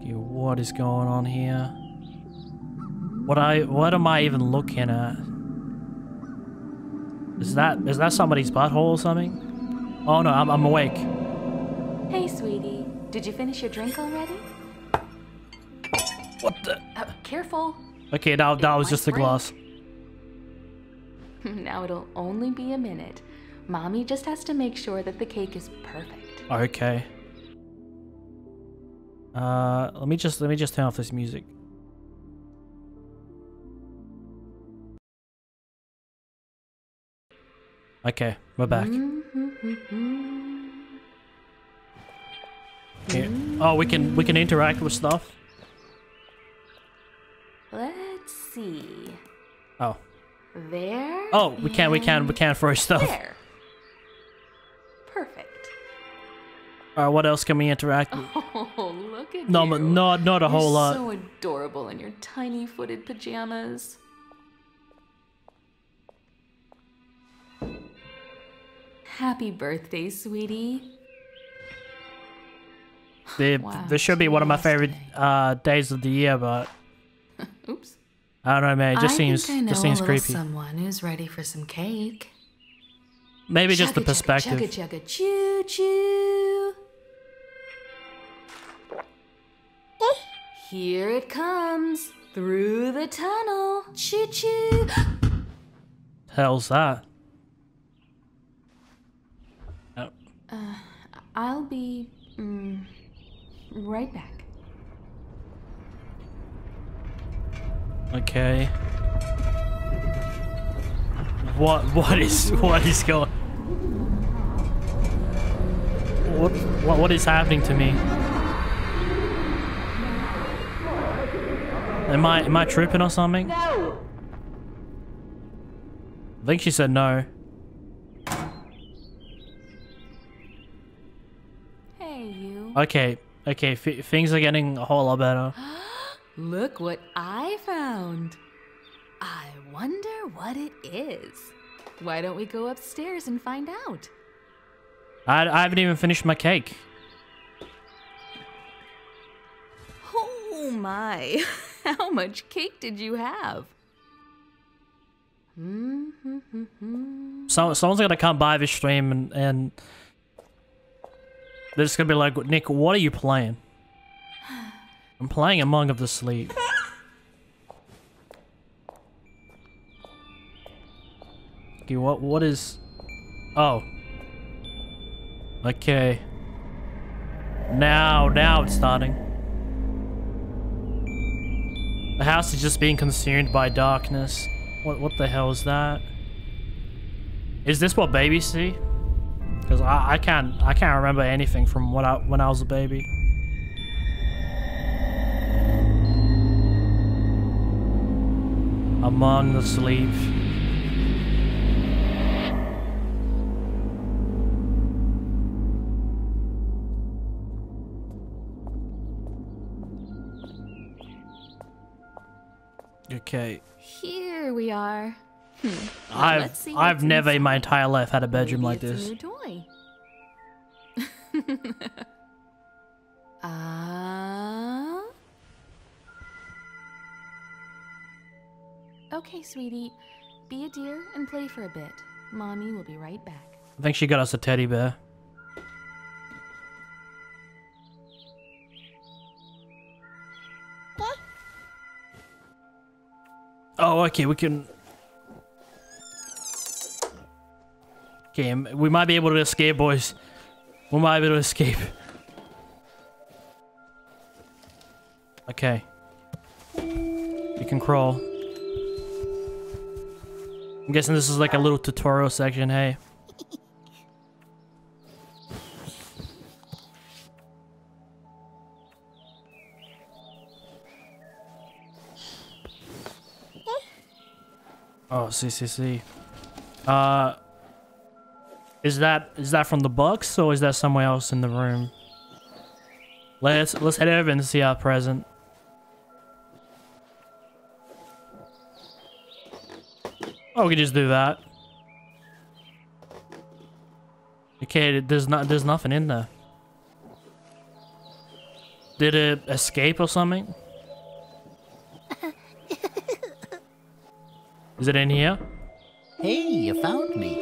Okay, what is going on here? What I what am I even looking at? Is that is that somebody's butthole or something? Oh no, I'm I'm awake. Hey, sweetie. Did you finish your drink already? What the? Uh, careful. Okay, that that was just a glass. now it'll only be a minute. Mommy just has to make sure that the cake is perfect. Okay. Uh, let me just let me just turn off this music. Okay, we're back. Mm-hmm. Okay. Oh, we can we can interact with stuff. Let's see. Oh. There. Oh, we can't we can't we can't throw stuff. There. Perfect. All right, what else can we interact with? Oh, look at No, you. but not not a You're whole lot. So adorable in your tiny footed pajamas. Happy birthday, sweetie. They, Wow, this should be one of my favorite uh, days of the year, but Oops. I don't know, man. It just I seems think I know just seems creepy. someone who's ready for some cake. Maybe just the Chugga, chugga, perspective. Chugga, chugga, choo choo. Here it comes through the tunnel. Choo choo. Hell's that? Oh, Uh, I'll be mm, right back. okay. What what is what is going? What what what is happening to me? Am I am I tripping or something? No. I think she said no. Hey, you. Okay, okay, f things are getting a whole lot better. Look what I found. I wonder what it is. Why don't we go upstairs and find out? I, I haven't even finished my cake. Oh my. How much cake did you have? So, someone's gonna come by this stream and, and they're just gonna be like, Nick, what are you playing? I'm playing Among of the Sleep. Okay, what what is? Oh. Okay. Now, now it's starting. The house is just being consumed by darkness. What what the hell is that? Is this what babies see? Because I, I can't I can't remember anything from what I when I was a baby. Among the sleep. Okay. Here we are. Hmm. I've let's see I've what's never in my entire life had a bedroom Maybe like it's this. A new toy. Ah. okay, sweetie. Be a dear and play for a bit. Mommy will be right back. I think she got us a teddy bear. Oh, okay, we can... Okay, we might be able to escape, boys. We might be able to escape. Okay. You can crawl. I'm guessing this is like a little tutorial section, hey? Oh, see, see, see. Uh, is that is that from the box or is that somewhere else in the room? Let's let's head over and see our present. Oh, we can just do that. Okay, there's not there's nothing in there. Did it escape or something? Is it in here? Hey, you found me.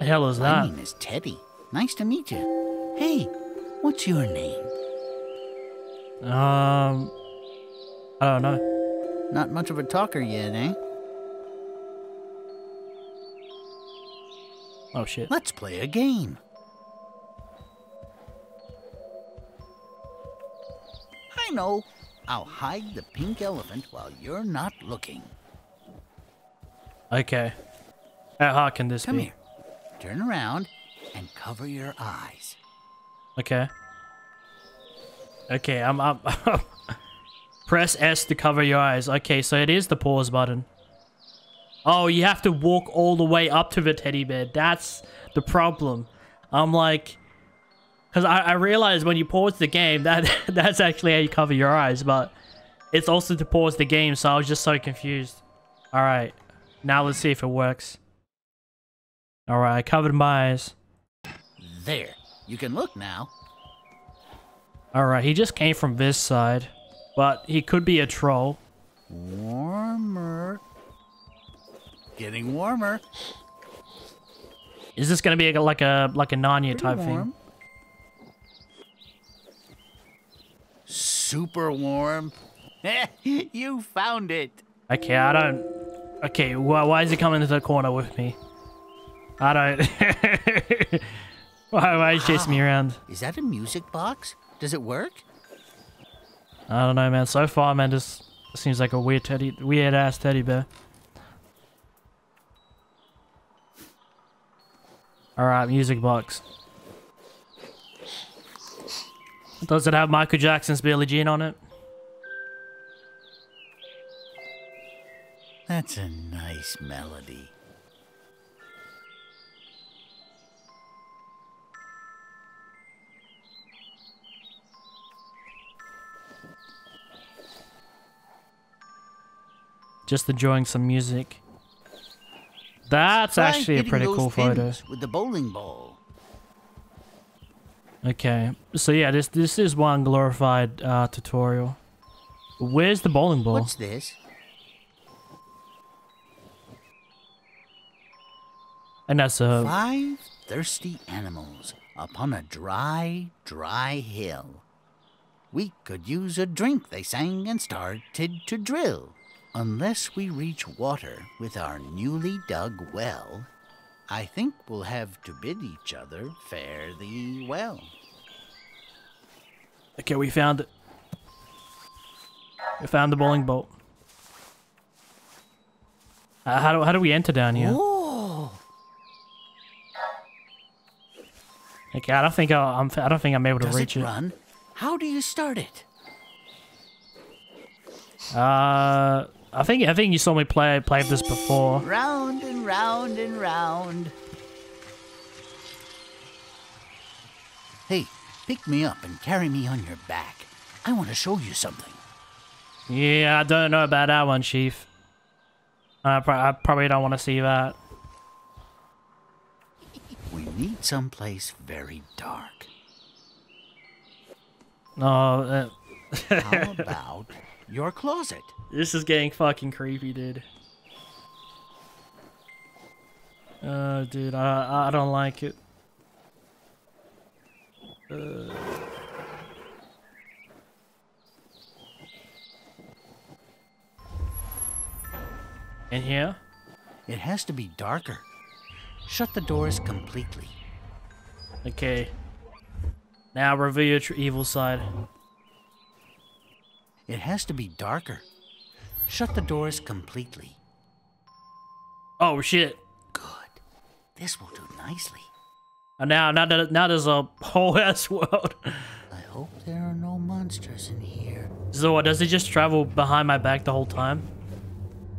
The hell is My that? name is Teddy. Nice to meet you. Hey, what's your name? Um, I don't know. Not much of a talker yet, eh? Oh shit. Let's play a game. I know. I'll hide the pink elephant while you're not looking. Okay. How hard can this Come be? here. Turn around and cover your eyes. Okay. Okay, I'm up. Press S to cover your eyes. Okay, so it is the pause button. Oh, you have to walk all the way up to the teddy bear. That's the problem. I'm like, because I, I realized when you pause the game that that's actually how you cover your eyes, but it's also to pause the game. So I was just so confused. All right, now let's see if it works. All right, I covered my eyes. There. You can look now. Alright, he just came from this side. But he could be a troll. Warmer. Getting warmer. Is this gonna be like a like a Narnia Pretty type warm. Super warm. you found it. Okay, I don't... Okay, why, why is he coming into the corner with me? I don't... why, why is he chasing me ah, around? Is that a music box? Does it work? I don't know, man. So far, man, this seems like a weird teddy... Weird-ass teddy bear. Alright, music box. Does it have Michael Jackson's Billie Jean on it? That's a nice melody. Just enjoying some music. That's Try actually a pretty cool photo. With the bowling ball. Okay, so yeah, this this is one glorified uh, tutorial. Where's the bowling ball? What's this? and that's a Five thirsty animals upon a dry, dry hill. We could use a drink, they sang and started to drill. Unless we reach water with our newly dug well, I think we'll have to bid each other fare thee well. Okay. We found it. We found the bowling ball. Uh, how do how do we enter down here? Oh, Okay, I don't think I, I'm I don't think I'm able to reach it it. run? How do you start it? Uh, I think I think you saw me play play this before. Round and round and round. Hey, pick me up and carry me on your back. I want to show you something. Yeah, I don't know about that one, Chief. I, pro- I probably don't want to see that. We need someplace very dark. No, uh, How about your closet? This is getting fucking creepy, dude. Uh, dude, I I don't like it. Uh. In here? It has to be darker. Shut the doors completely. Okay. Now reveal your evil side. It has to be darker. Shut the doors completely. Oh shit! Good. This will do nicely. And now, now, that, now there's a whole ass world. I hope there are no monsters in here. So what? Does it just travel behind my back the whole time?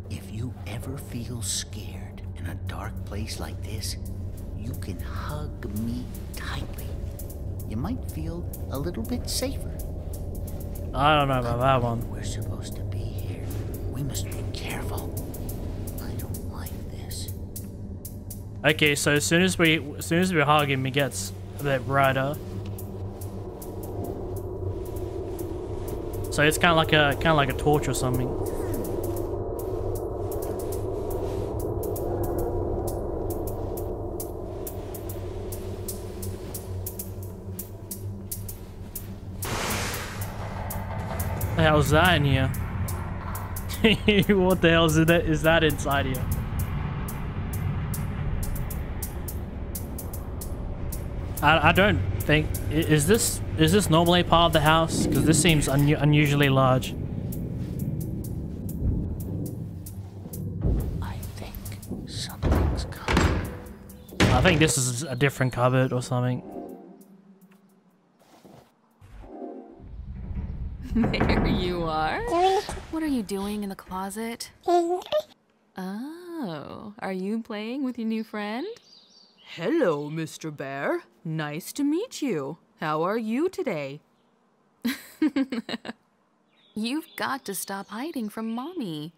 If you ever feel scared in a dark place like this, you can hug me tightly. You might feel a little bit safer. I don't know about that one. We're supposed to be here. We must be careful. Okay, so as soon as we as soon as we hug him, he gets a bit brighter. So it's kind of like a kind of like a torch or something. How's that in here? what the hell is that, is that inside here? I I don't think is this is this normally part of the house? Because this seems un unusually large. I think something's coming. I think this is a different cupboard or something. There you are. What are you doing in the closet? Oh, are you playing with your new friend? Hello, Mr. Bear. Nice to meet you. How are you today? You've got to stop hiding from Mommy.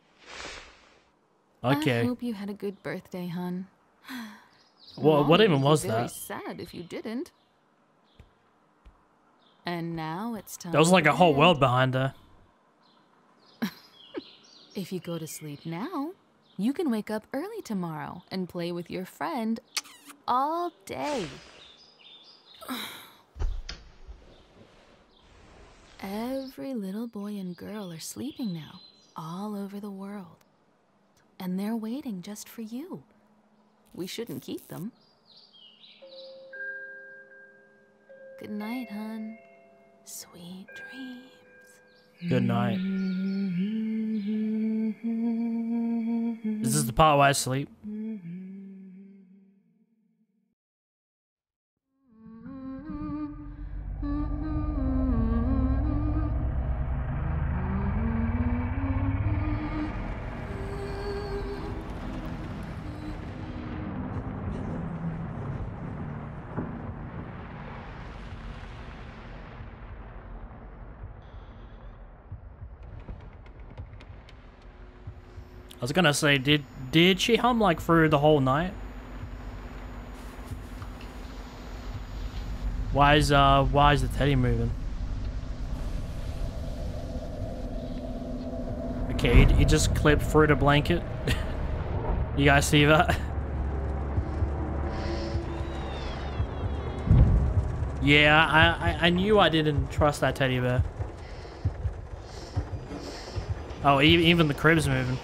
Okay. I hope you had a good birthday, hun. What what even was very that? sad if you didn't. And now it's time. There was like for a whole world behind her. If you go to sleep now, you can wake up early tomorrow and play with your friend all day. Every little boy and girl are sleeping now, all over the world. And they're waiting just for you. We shouldn't keep them. Good night, hun. Sweet dreams. Good night. Is this the part where I sleep? I was gonna say, did did she hum like through the whole night? Why is uh why is the teddy moving? Okay, he, just clipped through the blanket. you guys see that? yeah, I, I I knew I didn't trust that teddy bear. Oh, e- even the crib's moving.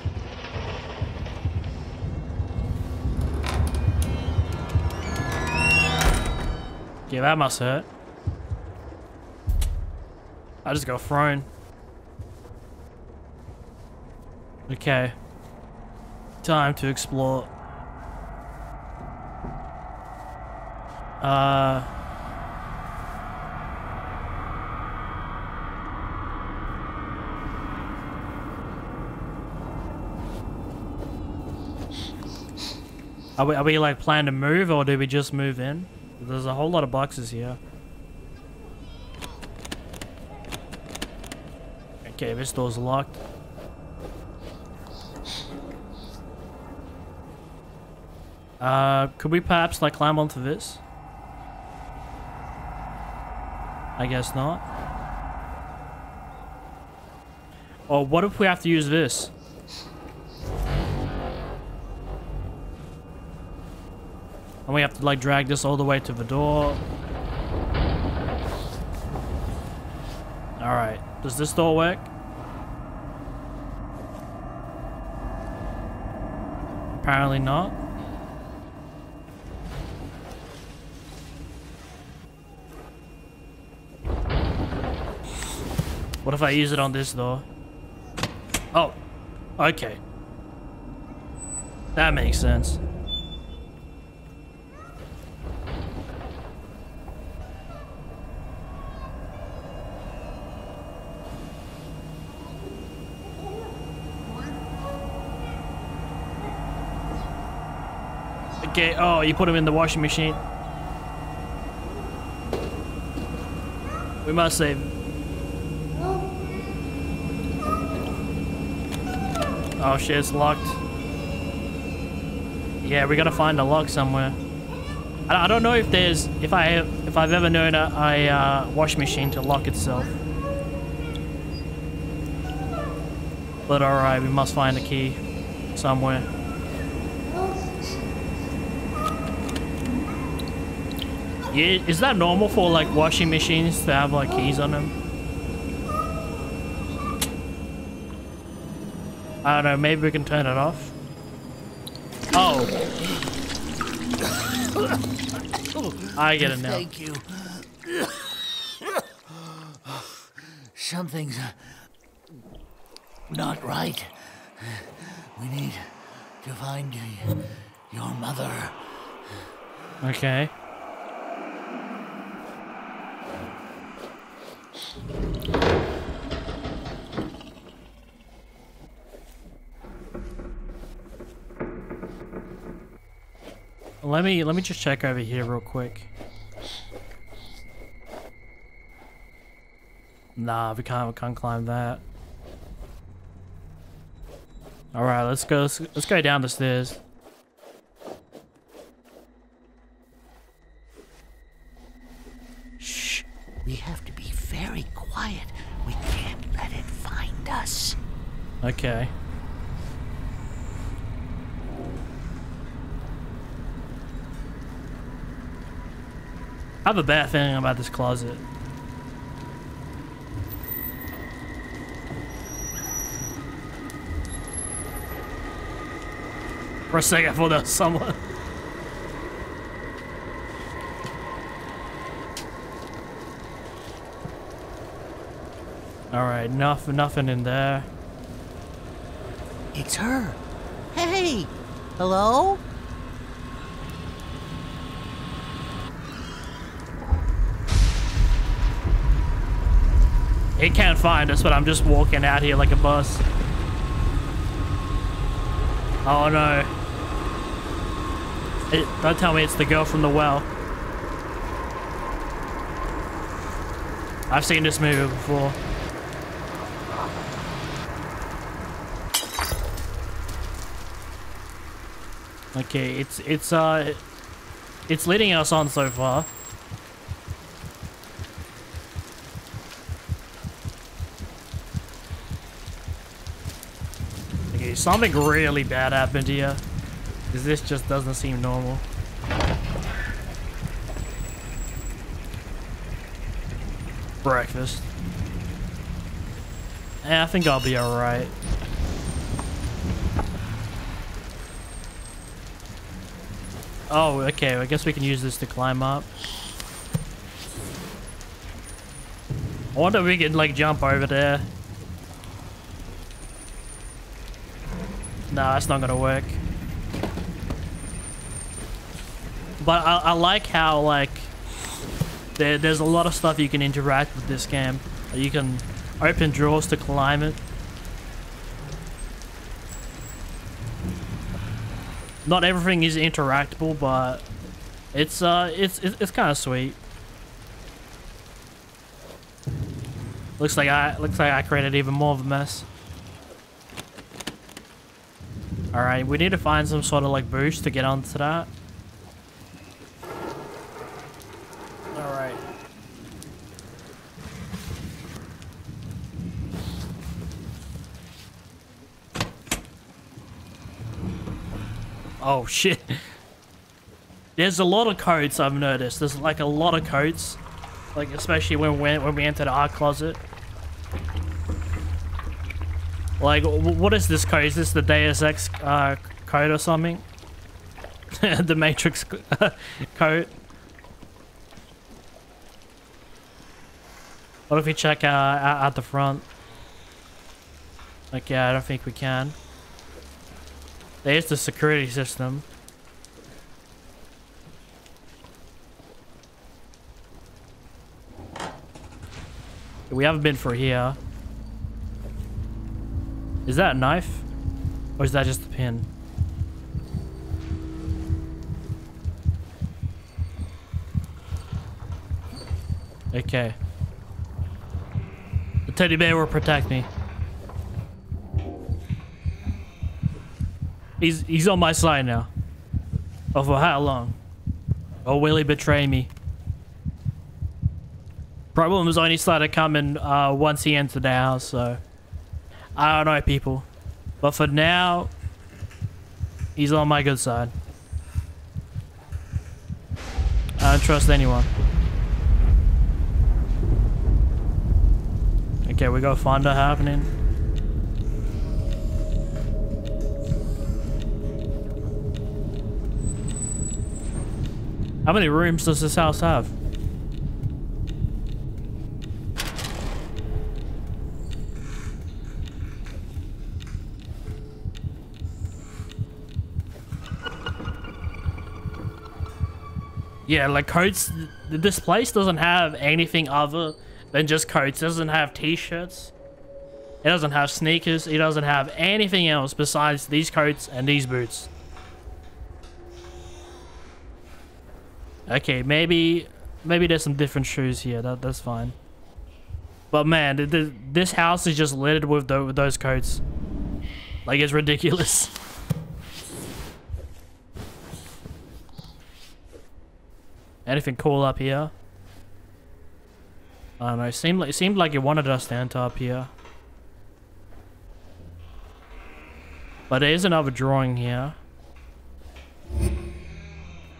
Yeah, that must hurt. I just got thrown. Okay. Time to explore. Uh... Are we, are we like planning to move or do we just move in? There's a whole lot of boxes here. Okay, this door's locked. Uh, could we perhaps like climb onto this? I guess not. Or what if we have to use this? We have to like drag this all the way to the door. Alright. Does this door work? Apparently not. What if I use it on this door? Oh. Okay. That makes sense. Okay, oh, you put them in the washing machine. We must save. Oh shit, it's locked. Yeah, we gotta find a lock somewhere. I, don't know if there's, if I have, if I've ever known a, a uh, washing machine to lock itself. But alright, we must find a key somewhere. Is that normal for like washing machines to have like keys on them? I don't know, maybe we can turn it off. Oh. I get it now. Thank you. Something's not right. We need to find your mother. Okay. Let me let me just check over here real quick. Nah, we can't we can't climb that. All right, let's go let's, let's go down the stairs. Shh. We have to be very quiet. We can't let it find us. Okay. I have a bad feeling about this closet. For a second, I thought that was someone. Alright, nothing, nothing in there. It's her. Hey! Hello? It can't find us, but I'm just walking out here like a bus. Oh no. It, don't tell me it's the girl from the well. I've seen this movie before. Okay, it's it's uh it's leading us on so far. Something really bad happened here. Because this just doesn't seem normal. Breakfast. Yeah, I think I'll be alright. Oh, okay. I guess we can use this to climb up. I wonder if we can, like, jump over there. No, that's not gonna work. But I, I like how, like, there, there's a lot of stuff you can interact with this game. You can open drawers to climb it. Not everything is interactable, but it's uh, it's it's, it's kind of sweet. Looks like I looks like I created even more of a mess. All right, we need to find some sort of like boost to get onto that. All right. Oh shit. There's a lot of coats I've noticed. There's like a lot of coats. Like especially when we when we entered our closet. Like what is this code? Is this the Deus Ex uh, code or something? the Matrix code. What if we check uh, at the front? Like yeah, I don't think we can. There's the security system. We haven't been for here. Is that a knife? Or is that just the pin? Okay. The teddy bear will protect me. He's he's on my side now. Oh, for how long? Or will he betray me? Problems only started coming uh, once he entered the house, so I don't know, people. But for now, he's on my good side. I don't trust anyone. Okay, we got Fonda happening. How many rooms does this house have? Yeah, like coats. This place doesn't have anything other than just coats. It doesn't have t-shirts. It doesn't have sneakers. It doesn't have anything else besides these coats and these boots. Okay, maybe maybe there's some different shoes here. That that's fine. But man, th th this house is just littered with, th with those coats. Like it's ridiculous. Anything cool up here? I don't know. It seemed like it seemed like it wanted us to enter up here. But there is another drawing here.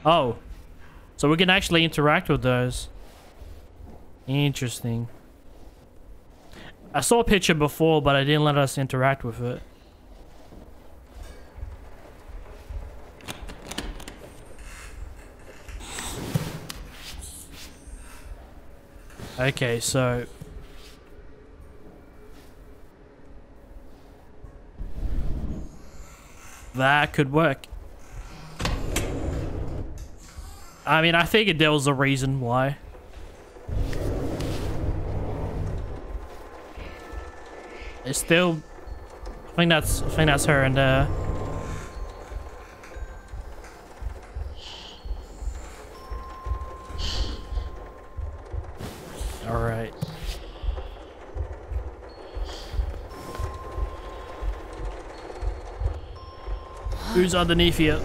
Oh. So we can actually interact with those. Interesting. I saw a picture before, but I didn't let us interact with it. Okay, so... That could work. I mean, I figured there was a reason why. It's still... I think that's, I think that's her and, uh... Who's underneath you?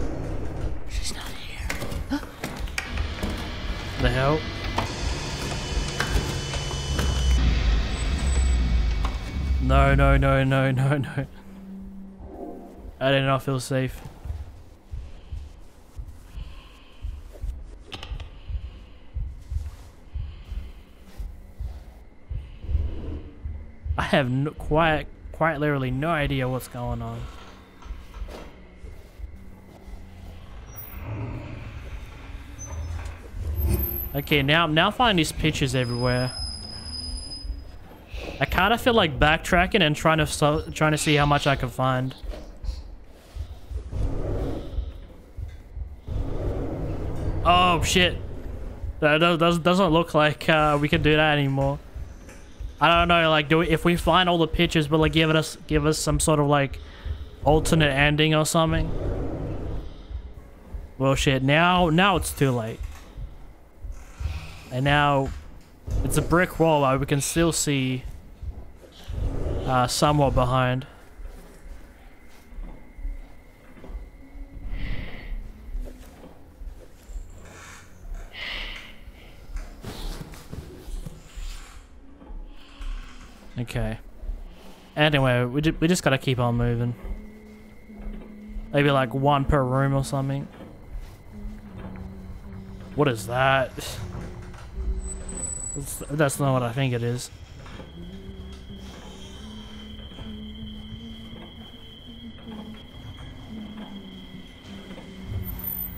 She's not here. The hell? No, no, no, no, no, no. I did not feel safe. I have no, quite, quite literally no idea what's going on. Okay, now I'm now find these pictures everywhere. I kind of feel like backtracking and trying to trying to see how much I can find. Oh shit! That doesn't doesn't look like uh, we can do that anymore. I don't know, like, do we, if we find all the pictures, will like give us give us some sort of like alternate ending or something? Well, shit. Now now it's too late. And now it's a brick wall but we can still see uh, somewhat behind. Okay. Anyway, we, ju we just gotta keep on moving. Maybe like one per room or something. What is that? That's, not what I think it is.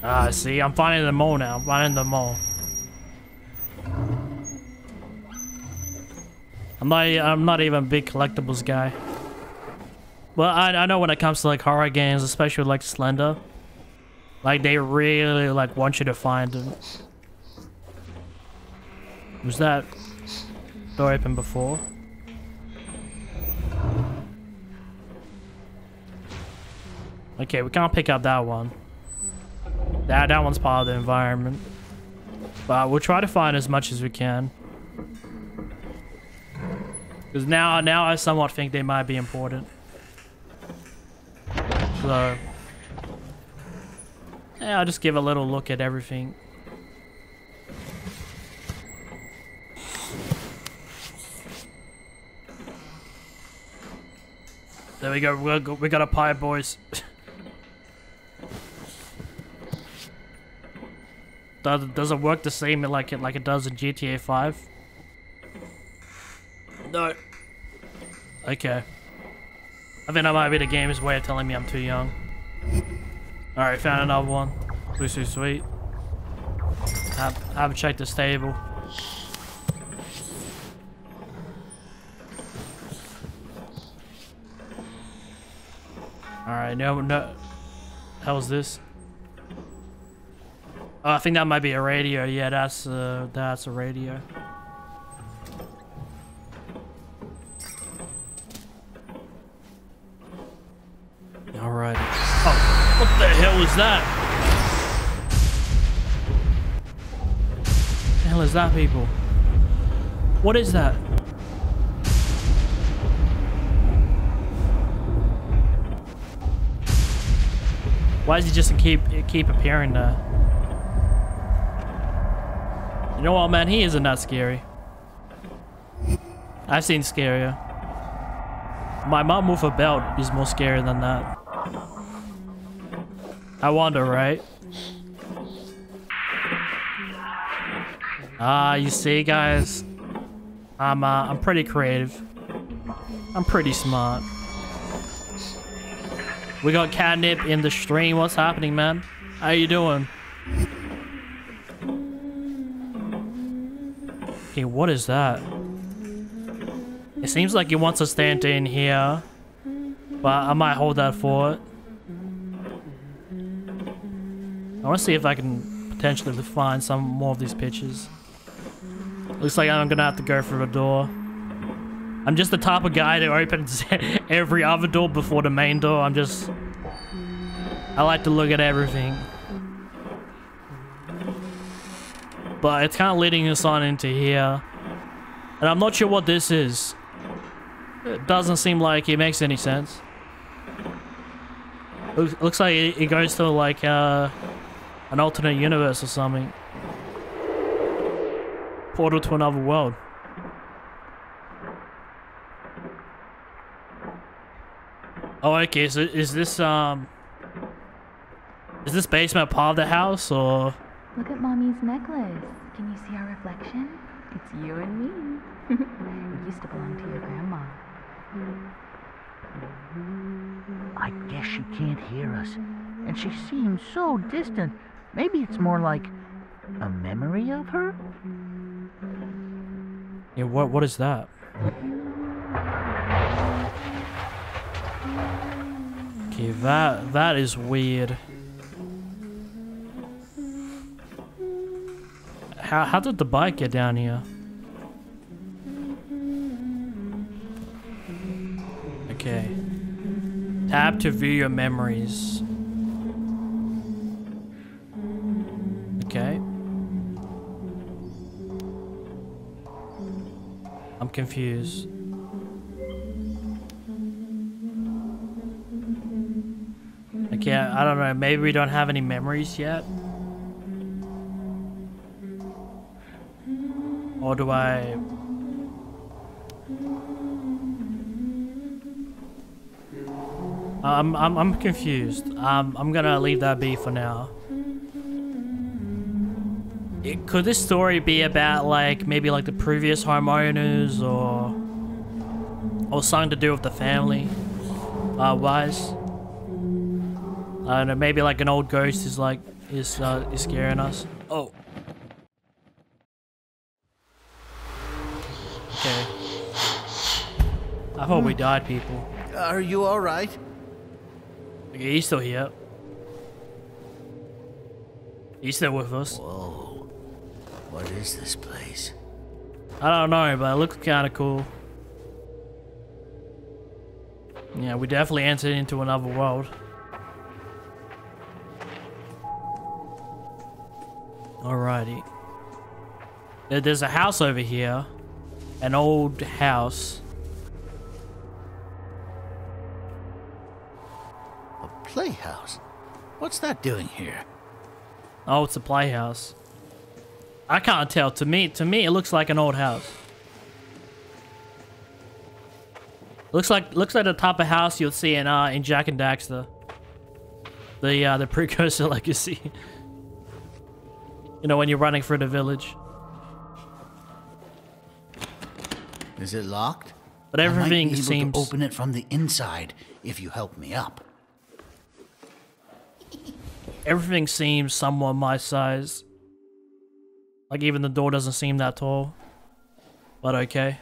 Ah, see, I'm finding the mole now. I'm finding the mole. I'm not. I'm not even a big collectibles guy. Well, I I know when it comes to like horror games, especially like Slender, like they really like want you to find them. Was that door open before? Okay, we can't pick up that one. That that one's part of the environment. But we'll try to find as much as we can. Because now, now I somewhat think they might be important. So, yeah, I'll just give a little look at everything. There we go. We got, we got a pie, boys. does, does it work the same like it like it does in GTA 5? No. Okay. I think that might be the game's way of telling me I'm too young. Alright, found another one. Sweet, sweet, sweet. Have, haven't checked the stable. Alright, no, no. How's this? Oh, I think that might be a radio. Yeah, that's uh, that's a radio. Alright. Oh, what the hell is that? The hell is that, people? What is that? Why does he just keep keep appearing there? You know what, man? He isn't that scary. I've seen scarier. My mom with a belt is more scary than that. I wonder, right? Ah, you see, guys? I'm, uh, I'm pretty creative. I'm pretty smart. We got catnip in the stream. What's happening, man? How you doing? Okay, what is that? It seems like he wants to stand in here. But I might hold that for it. I want to see if I can potentially find some more of these pictures. Looks like I'm gonna have to go through a door. I'm just the type of guy that opens every other door before the main door. I'm just... I like to look at everything. But it's kind of leading us on into here. And I'm not sure what this is. It doesn't seem like it makes any sense. Looks, looks like it, it goes to like uh, an alternate universe or something. Portal to another world. Oh, okay. So is this um, is this basement part of the house or? Look at mommy's necklace. Can you see our reflection? It's you and me. it used to belong to your grandma. I guess she can't hear us. And she seems so distant. Maybe it's more like a memory of her? Yeah. What? What is that? Okay, that that is weird. How how did the bike get down here? Okay. Tab to view your memories. Okay. I'm confused. Okay, I don't know. Maybe we don't have any memories yet. Or do I... I'm, I'm, I'm confused. Um, I'm gonna leave that be for now. It, could this story be about like maybe like the previous homeowners or or something to do with the family uh, wise? I don't know. Maybe like an old ghost is like is uh, is scaring us. Oh. Okay. I thought we died, people. Are you alright? Okay, he's still here. He's still with us. Whoa. What is this place? I don't know, but it looks kind of cool. Yeah, we definitely entered into another world. Alrighty. There's a house over here. An old house. A playhouse? What's that doing here? Oh, it's a playhouse. I can't tell. To me, to me, it looks like an old house. Looks like looks like the type of house you'll see in uh in Jak and Daxter. The uh the precursor legacy. You know when you're running through the village. Is it locked? But everything I might be able seems to open it from the inside if you help me up. everything seems somewhat my size. Like even the door doesn't seem that tall. But okay.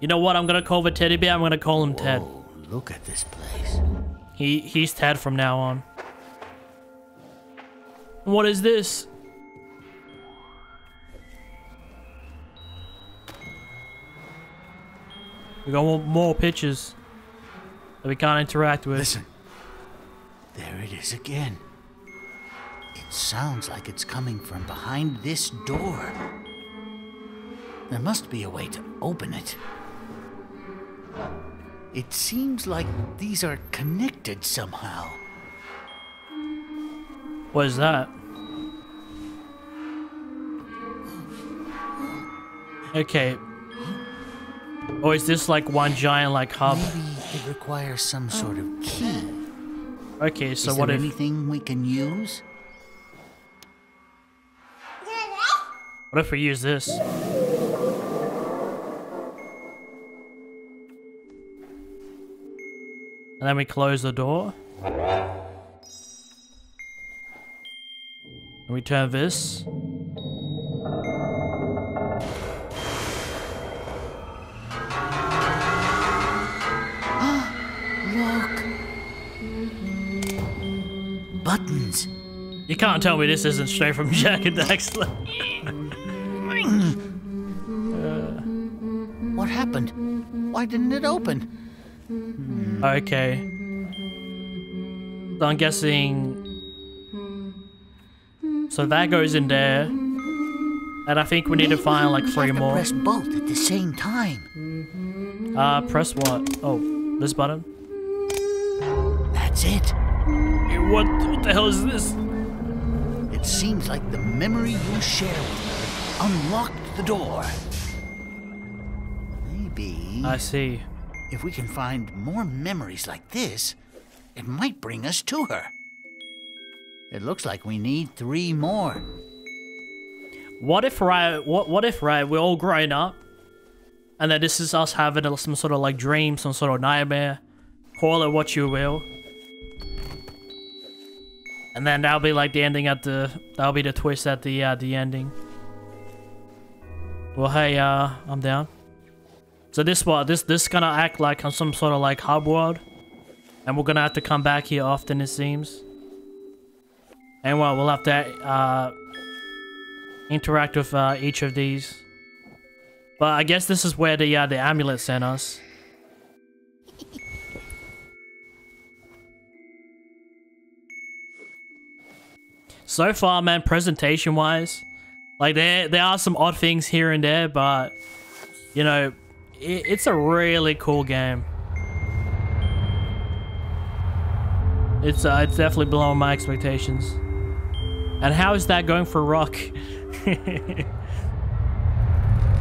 You know what? I'm gonna call the teddy bear. I'm gonna call him Ted. Look at this place. He he's Ted from now on. What is this? We got more- more pictures that we can't interact with. Listen. There it is again. It sounds like it's coming from behind this door. There must be a way to open it. It seems like these are connected somehow. What is that? Okay. Or is this like one giant like hub? Maybe it requires some sort of key. Okay, so is what there if anything we can use? what if we use this? And then we close the door. And we turn this. Ah, look! Buttons! You can't tell me this isn't straight from Jak and Daxter. What happened? Why didn't it open? Okay. So I'm guessing. So that goes in there. And I think we need to find like three have to more. press both at the same time. Uh, press what? Oh, this button? That's it. Eh, What, what the hell is this? It seems like the memory you share with her unlocked the door. Maybe I see. If we can find more memories like this, it might bring us to her. It looks like we need three more. What if right? What what if right? We're all growing up, and then this is us having some sort of like dream, some sort of nightmare. Call it what you will. And then that'll be like the ending at the. That'll be the twist at the uh, the ending. Well, hey, uh, I'm down. So this what this this gonna act like on some sort of like hub world, and we're gonna have to come back here often it seems. And well, we'll have to uh interact with uh, each of these. But I guess this is where the uh, the amulet sent us. So far, man, presentation wise, like there there are some odd things here and there, but you know, it, it's a really cool game. It's uh, it's definitely below my expectations. And how is that going for Rock?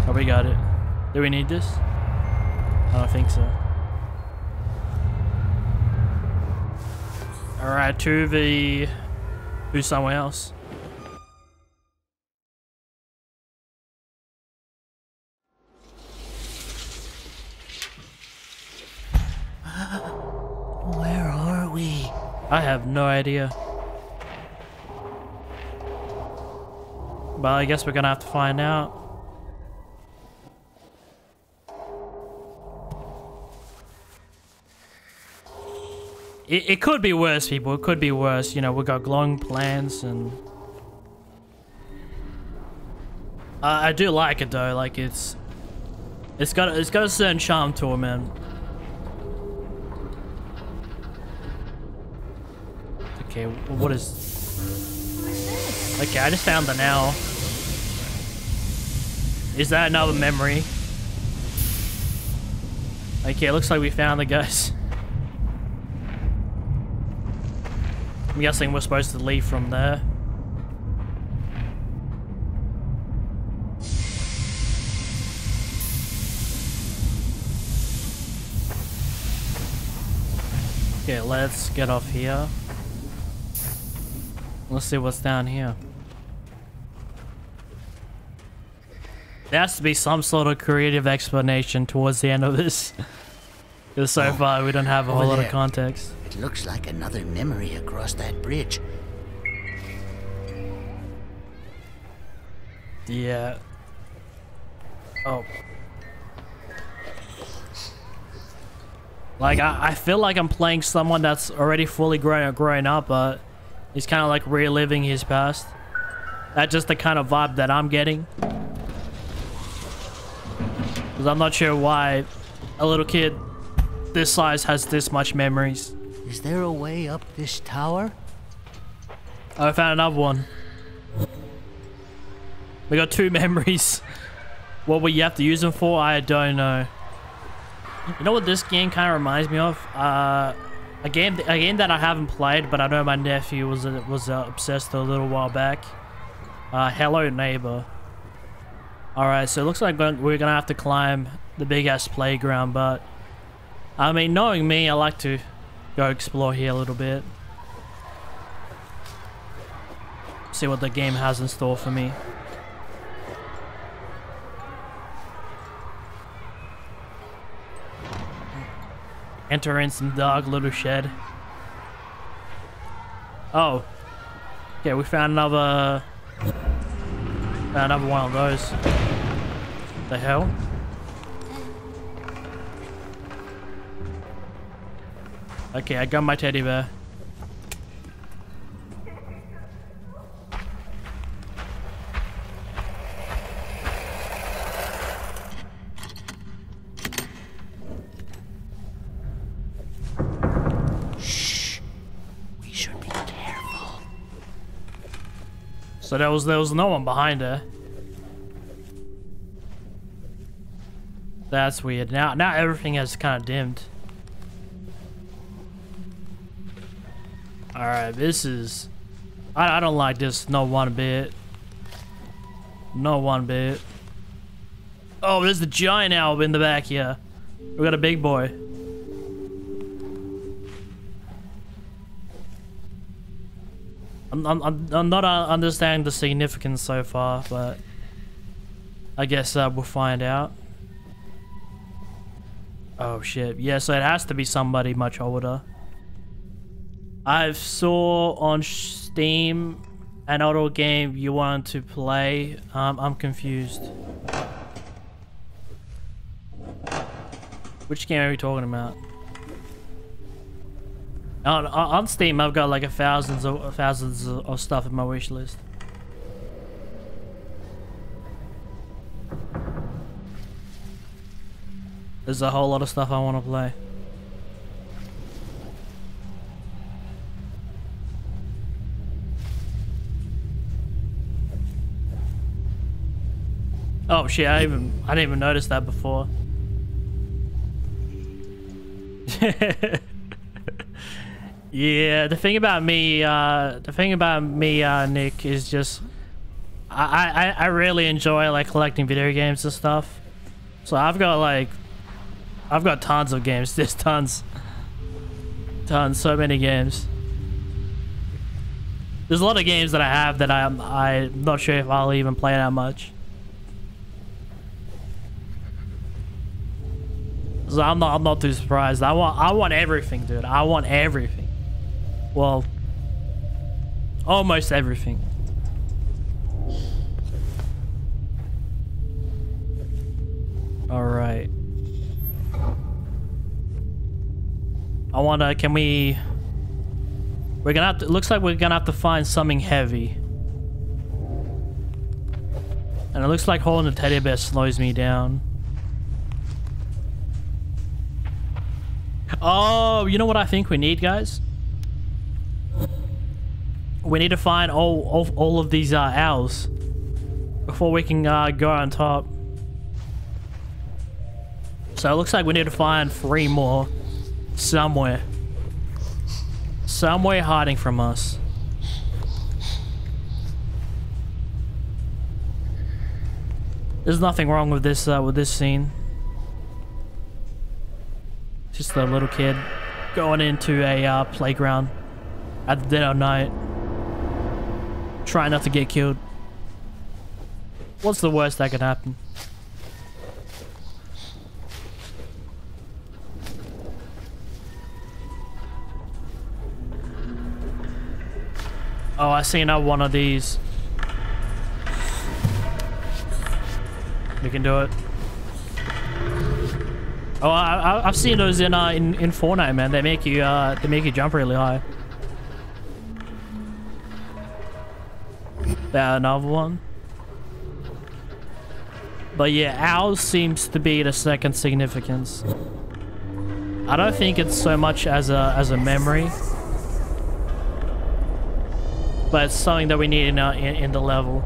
oh, we got it. Do we need this? I don't think so. Alright, to the... Who's somewhere else? Where are we? I have no idea. Well, I guess we're gonna have to find out. It, it could be worse, people. It could be worse. You know, we got glowing plants and... I do like it though. Like it's, it's got it's got a certain charm to it, man. Okay, what is... Okay, I just found the now. Is that another memory? Okay, it looks like we found the ghost. I'm guessing we're supposed to leave from there. Okay, let's get off here. Let's see what's down here. There has to be some sort of creative explanation towards the end of this. Because so Oh, far we don't have a whole oh, lot of context. It looks like another memory across that bridge. Yeah. Oh. Like, I, I feel like I'm playing someone that's already fully grown, grown up, but he's kind of like reliving his past. That's just the kind of vibe that I'm getting. Because I'm not sure why a little kid this size has this much memories. Is there a way up this tower? Oh, I found another one. We got two memories. What will you have to use them for? I don't know. You know what this game kind of reminds me of? Uh, a game, a game that I haven't played, but I know my nephew was was uh, obsessed a little while back. Uh, Hello Neighbor. All right, so it looks like we're gonna have to climb the big ass playground, but I mean, knowing me, I like to go explore here a little bit. see what the game has in store for me. Enter in some dog little shed. Oh. Okay, we found another... Found another one of those. The hell? Okay, I got my teddy bear. So there was there was no one behind her. That's weird. Now now everything has kind of dimmed. All right, this is. I I don't like this. No one bit. No one bit. Oh, there's the giant owl in the back here. We got a big boy. I'm, I'm, I'm, not uh, understanding the significance so far, but I guess uh, we'll find out. Oh shit! Yeah, so it has to be somebody much older. I saw on Steam an auto game you want to play. Um, I'm confused. Which game are we talking about? On, on Steam, I've got like a thousands of thousands of stuff in my wish list. There's a whole lot of stuff I want to play. Oh shit! I even I didn't even notice that before. Yeah, the thing about me, uh, the thing about me, uh, Nick, is just I, I, I really enjoy like collecting video games and stuff. So I've got like, I've got tons of games. There's tons, tons, so many games. There's a lot of games that I have that I'm I'm not sure if I'll even play that much. So I'm not I'm not too surprised. I want I want everything, dude. I want everything. Well, almost everything. All right. I wonder, can we? We're gonna have to. Looks like we're gonna have to find something heavy. And it looks like holding a teddy bear slows me down. Oh, you know what I think we need, guys? We need to find all all, all of these uh, owls before we can uh, go on top. So it looks like we need to find three more somewhere. Somewhere hiding from us. There's nothing wrong with this uh, with this scene. Just a little kid. going into a uh, playground at the dead of night. Try not to get killed. What's the worst that could happen? Oh, I see another one of these. We can do it. Oh, I, have seen those in uh, in in Fortnite, man. They make you uh they make you jump really high. That another one. But yeah, ours seems to be the second significance. I don't think it's so much as a as a memory, but it's something that we need in, uh, in, in the level.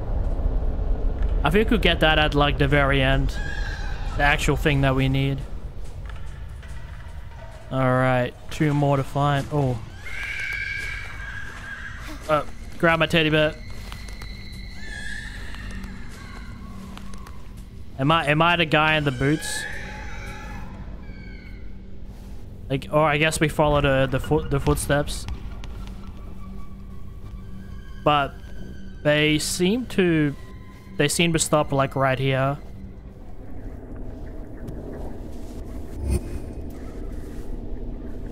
I think we could get that at like the very end, the actual thing that we need. All right, two more to find. Oh, uh, grab my teddy bear. Am I am I the guy in the boots? Like, or I guess we follow the the foot the footsteps. But they seem to they seem to stop like right here.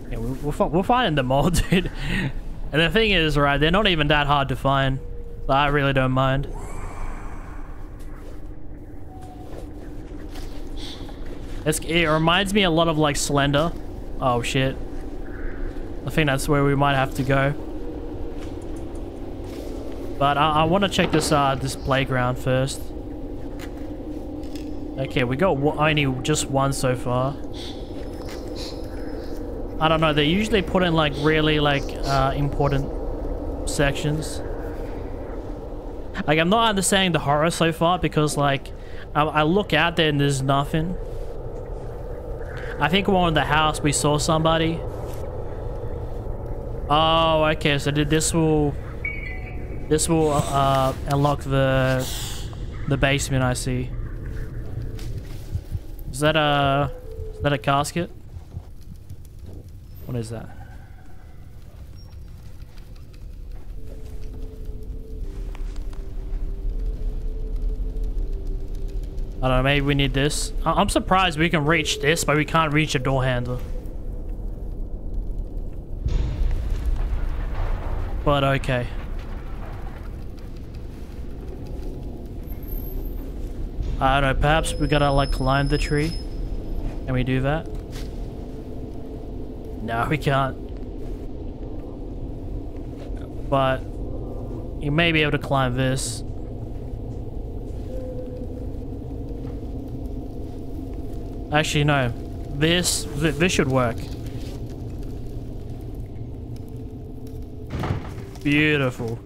Yeah, we'll, we'll, we'll find them all, dude. And the thing is, right, they're not even that hard to find. So I really don't mind. It's, it reminds me a lot of like Slender. Oh shit. I think that's where we might have to go. But I, I want to check this uh this playground first. Okay, we got only just one so far. I don't know, they usually put in like really like uh, important sections. Like I'm not understanding the horror so far because like I, I look out there and there's nothing. I think we're in the house. We saw somebody. Oh, okay. So this will this will uh, unlock the the basement. I see. Is that a is that a casket? What is that? I don't know, maybe we need this. I I'm surprised we can reach this, but we can't reach a door handle. But okay. I don't know, perhaps we gotta like climb the tree. Can we do that? No, we can't. But you may be able to climb this. Actually, no. This, this should work. Beautiful.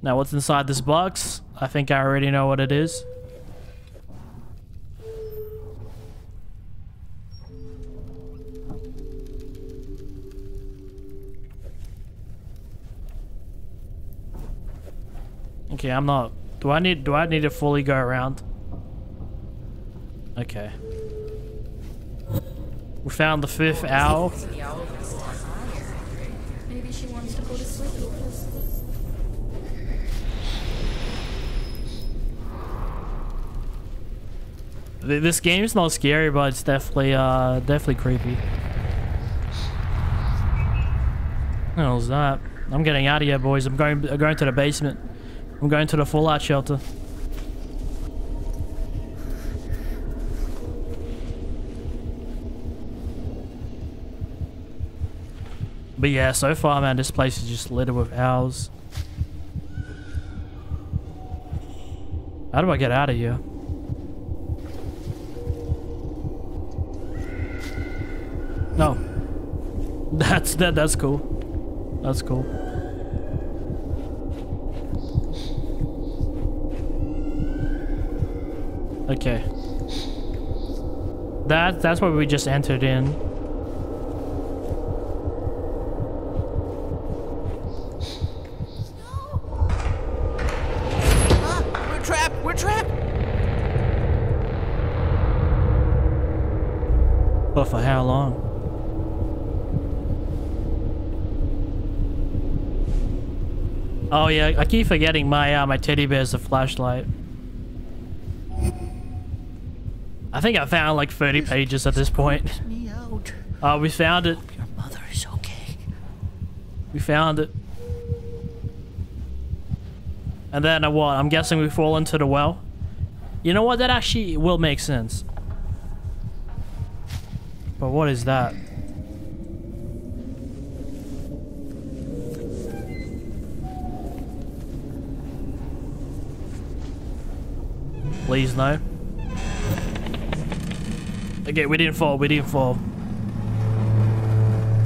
Now, what's inside this box? I think I already know what it is. Okay, I'm not... Do I need... Do I need to fully go around? Okay. We found the fifth owl. Maybe she wants to go to sleep. This game's not scary, but it's definitely, uh, definitely creepy. What hell's that? I'm getting out of here, boys. I'm going, I'm going to the basement. I'm going to the fallout shelter. But yeah, so far, man, this place is just littered with owls. How do I get out of here? No. That's that that's cool. That's cool. Okay. That that's what we just entered in. long. I keep forgetting my uh, my teddy bear's a flashlight. I think I found like 30 pages at this point. Let me out. Uh, we found it. Your mother is okay. We found it. And then uh, what? I'm guessing we fall into the well. You know what? That actually will make sense. But what is that? Okay, we didn't fall. We didn't fall.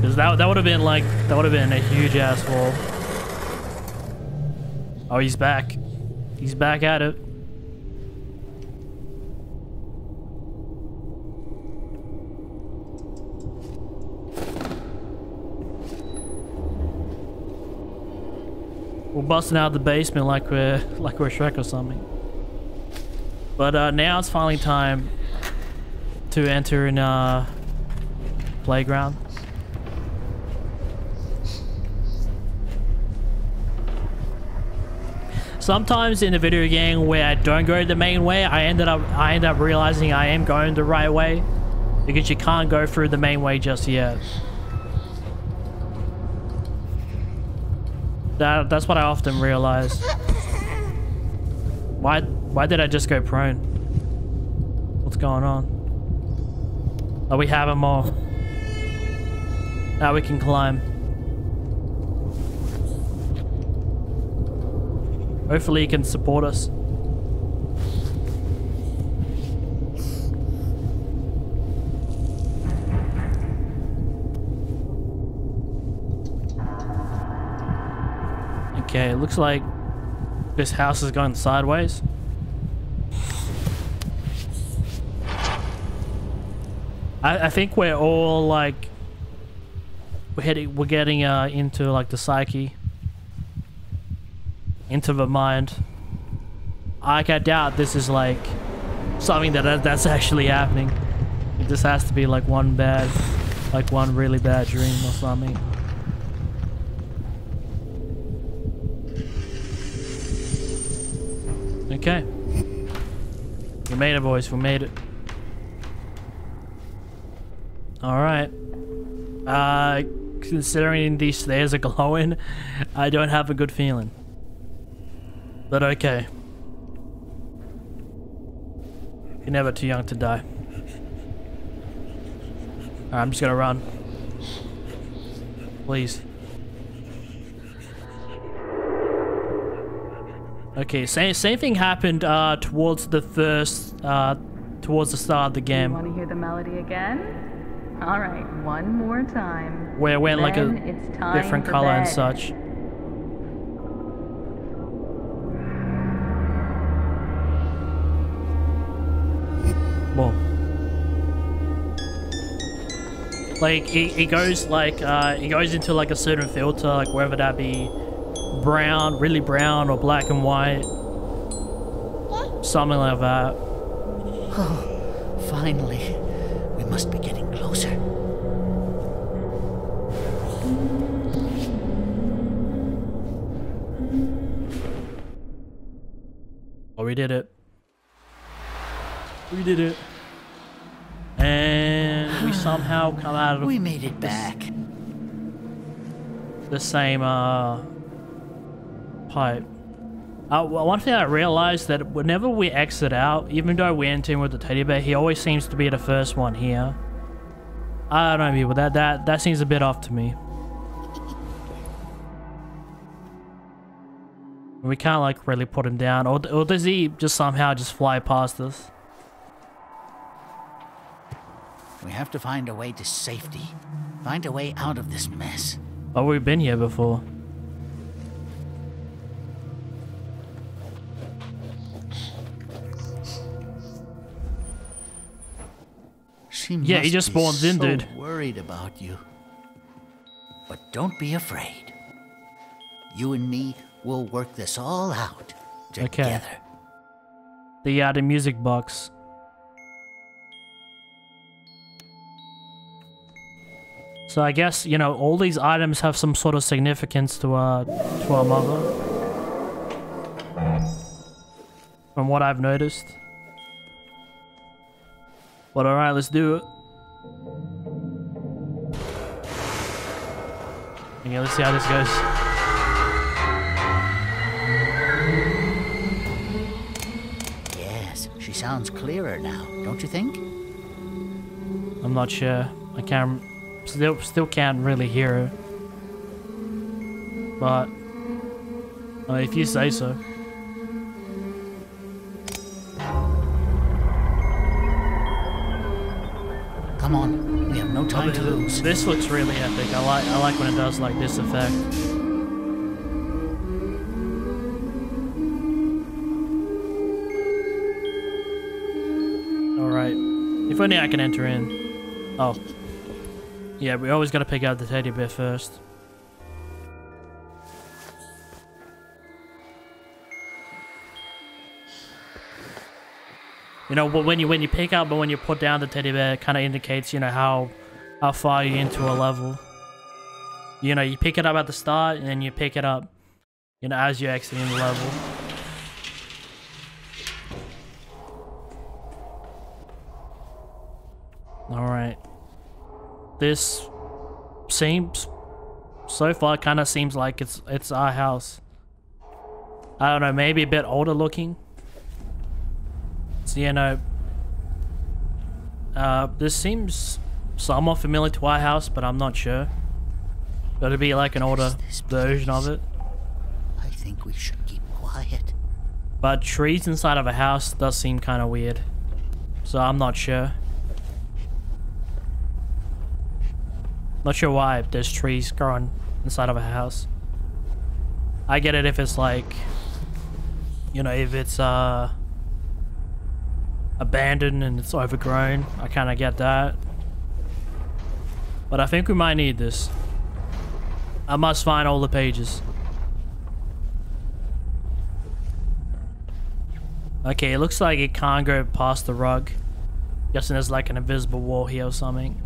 Cause that that would have been like that would have been a huge ass fall. Oh, he's back. He's back at it. We're busting out the basement like we're like we're Shrek or something. But uh, now it's finally time to enter in a playground. Sometimes in a video game where I don't go the main way, I ended up I end up realizing I am going the right way because you can't go through the main way just yet. That that's what I often realize. Why why did I just go prone? What's going on? Oh, we have them all. Now we can climb. Hopefully he can support us. Okay, it looks like this house is going sideways. I, I think we're all like we're heading we're getting uh into like the psyche into the mind. I doubt this is like something that that's actually happening. This has to be like one bad, like one really bad dream or something. Okay. We made it, boys. We made it. Alright. Uh, considering these stairs are glowing, I don't have a good feeling. But okay. You're never too young to die. Alright, I'm just gonna run. Please. Okay, same same thing happened uh, towards the first, uh, towards the start of the You game, want to hear the melody again? All right, one more time. where it went like a it's time different for color and such. Whoa. Like it, it goes like uh, it goes into like a certain filter, like whether that be brown, really brown, or black and white, something like that. Oh, finally. We must be getting closer. Oh, we did it. We did it. And we somehow come out of We made it back. the same uh, pipe. Uh, well, one thing I realized that whenever we exit out, even though we enter in with the teddy bear, he always seems to be the first one here. I don't know, people. That that that seems a bit off to me. We can't like really put him down, or or does he just somehow just fly past us? We have to find a way to safety. Find a way out of this mess. Oh, we've been here before. She Yeah, he just spawns in, so dude. worried about you. But don't be afraid. You and me will work this all out together. Okay. The uh, the music box. So I guess, you know, all these items have some sort of significance to our, to our mother. From what I've noticed. But alright, let's do it. Okay, let's see how this goes. Yes, she sounds clearer now, don't you think? I'm not sure. I can't, still, still can't really hear her. But, uh, if you say so. Come on, we have no time to lose. This looks really epic. I like, I like when it does like this effect. All right. If only I can enter in. Oh. Yeah, we always gotta pick out the teddy bear first. You know, when you when you pick up, but when you put down the teddy bear, it kind of indicates, you know, how how far you're into a level. You know, you pick it up at the start, and then you pick it up, you know, as you're exiting the level. All right. This seems so far kind of seems like it's it's our house. I don't know, maybe a bit older looking. So you know, uh, this seems somewhat familiar to our house, but I'm not sure. Got to be like an older version of it. I think we should keep quiet. But trees inside of a house does seem kind of weird. So I'm not sure. Not sure why there's trees growing inside of a house. I get it if it's like, you know, if it's uh abandoned and it's overgrown. I kind of get that. But I think we might need this. I must find all the pages. Okay, it looks like it can't go past the rug. Guessing there's like an invisible wall here or something.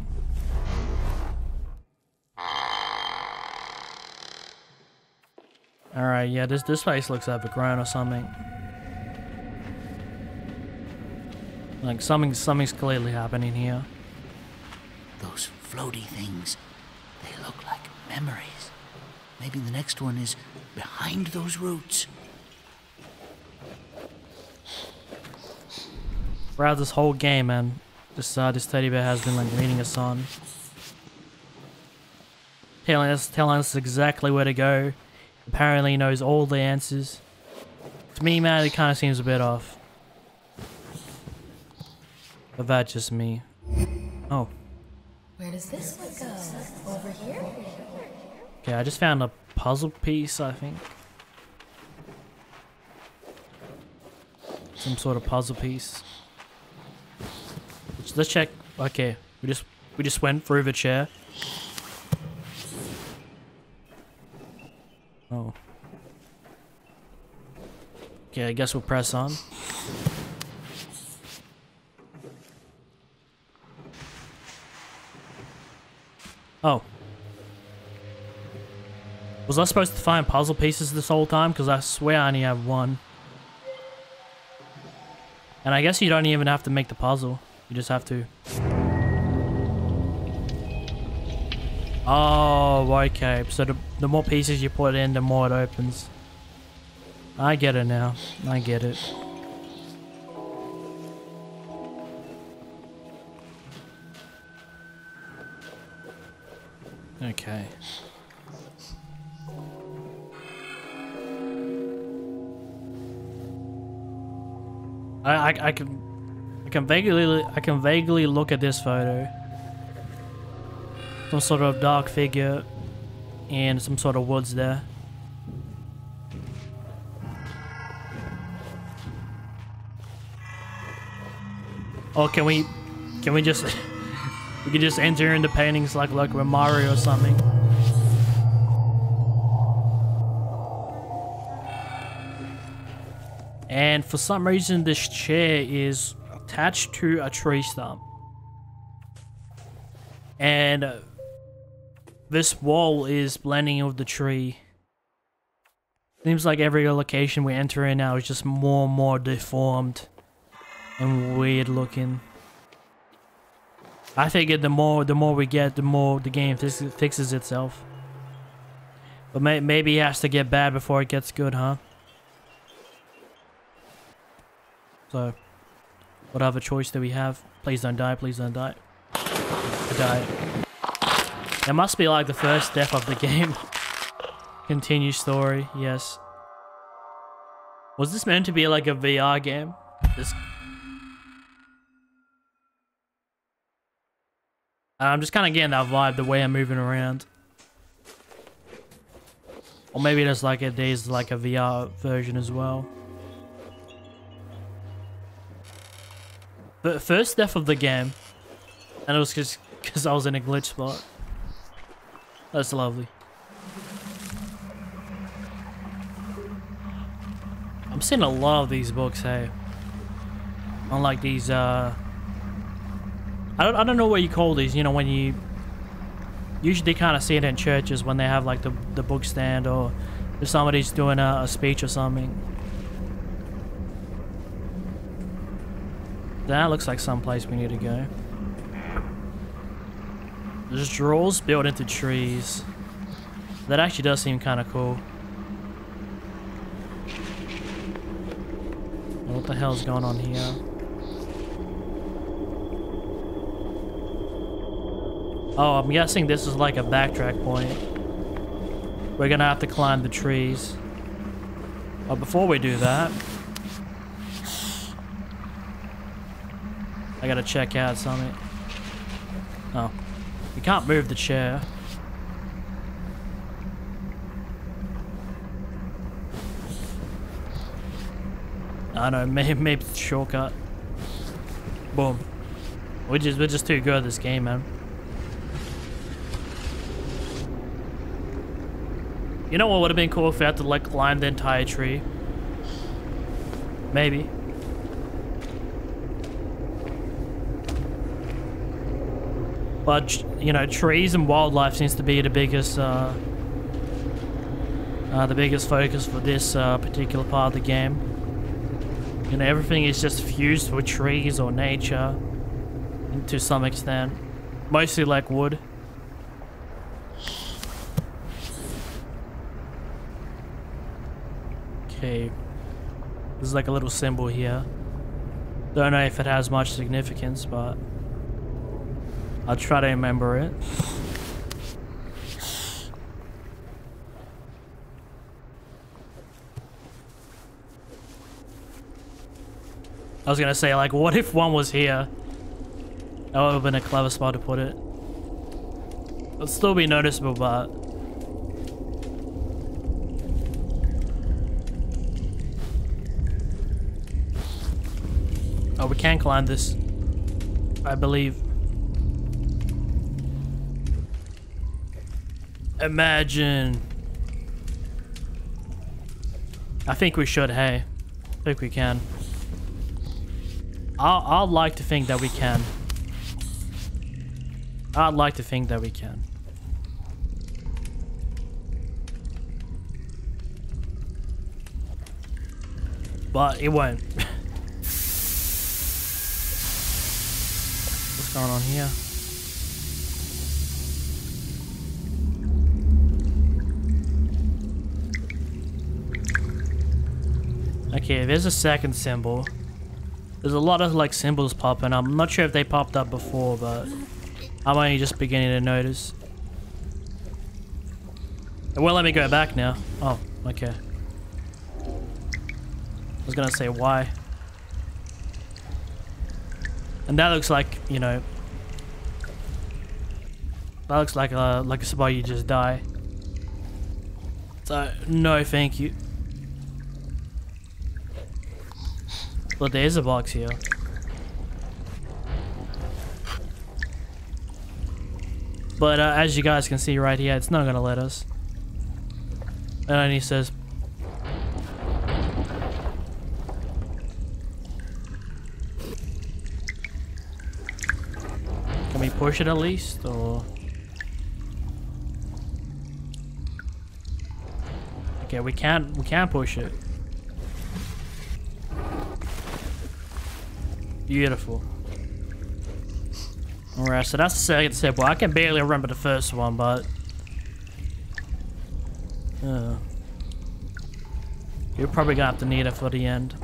Alright, yeah, this this place looks overgrown or something. Like something something's clearly happening here. Those floaty things, they look like memories. Maybe the next one is behind those roots. Throughout this whole game, man, this uh, this teddy bear has been like leading us on, telling us telling us exactly where to go. Apparently, he knows all the answers. To me, man, it kind of seems a bit off. But that's just me. Oh, Where does this one go? Over here? okay. I just found a puzzle piece. I think some sort of puzzle piece. Let's, let's check. Okay, we just we just went through the chair. Oh. Okay, I guess we'll press on. Oh. Was I supposed to find puzzle pieces this whole time? Because I swear I only have one. And I guess you don't even have to make the puzzle. You just have to. Oh, okay. So the, the more pieces you put in, the more it opens. I get it now. I get it. Okay. I, I, I can I can vaguely I can vaguely look at this photo. Some sort of dark figure and some sort of woods there. Oh, can we can we just we can just enter into paintings like like with Mario or something? And for some reason, this chair is attached to a tree stump. And uh, this wall is blending with the tree. Seems like every location we enter in now is just more and more deformed and weird looking. I figured the more the more we get, the more the game fix, fixes itself. But may, maybe it has to get bad before it gets good, huh? So, what other choice do we have? Please don't die, please don't die. I died. It must be like the first death of the game. Continue story, yes. Was this meant to be like a VR game? This I'm just kind of getting that vibe, the way I'm moving around. Or maybe there's like a there's like a VR version as well. But first death of the game, and it was just because I was in a glitch spot. That's lovely. I'm seeing a lot of these books, hey. Unlike these, uh... I don't, I don't know what you call these, you know, when you... Usually kind of see it in churches when they have, like, the, the book stand or if somebody's doing a, a speech or something. That looks like some place we need to go. There's drawers built into trees. That actually does seem kind of cool. What the hell's going on here? Oh, I'm guessing this is like a backtrack point. We're gonna have to climb the trees. But before we do that... I gotta check out something. Oh. You can't move the chair. I don't know, maybe, maybe a shortcut. Boom. We're just, we're just too good at this game, man. You know what would have been cool if we had to like climb the entire tree? Maybe. But, you know, trees and wildlife seems to be the biggest, uh, uh, the biggest focus for this uh, particular part of the game. You know, everything is just fused with trees or nature to some extent. Mostly like wood. Okay. There's like a little symbol here. Don't know if it has much significance, but I'll try to remember it. I was gonna say, like, what if one was here? That would have been a clever spot to put it. It'll still be noticeable, but... can climb this. I believe. Imagine. I think we should, hey. I think we can. I'll, I'd like to think that we can. I'd like to think that we can. But it won't. going on here? Okay, there's a second symbol. There's a lot of like symbols popping up. I'm not sure if they popped up before, but I'm only just beginning to notice. It won't let me go back now. Oh, okay. I was gonna say why. And that looks like, you know, that looks like a like a spot you just die. So no, thank you. But there is a box here. But uh, as you guys can see right here, it's not gonna let us. And then he says, push it at least, or... Okay, we can't, we can't push it. Beautiful. Alright, so that's the second step. Well, I can barely remember the first one, but... Uh, you're probably gonna have to need it for the end.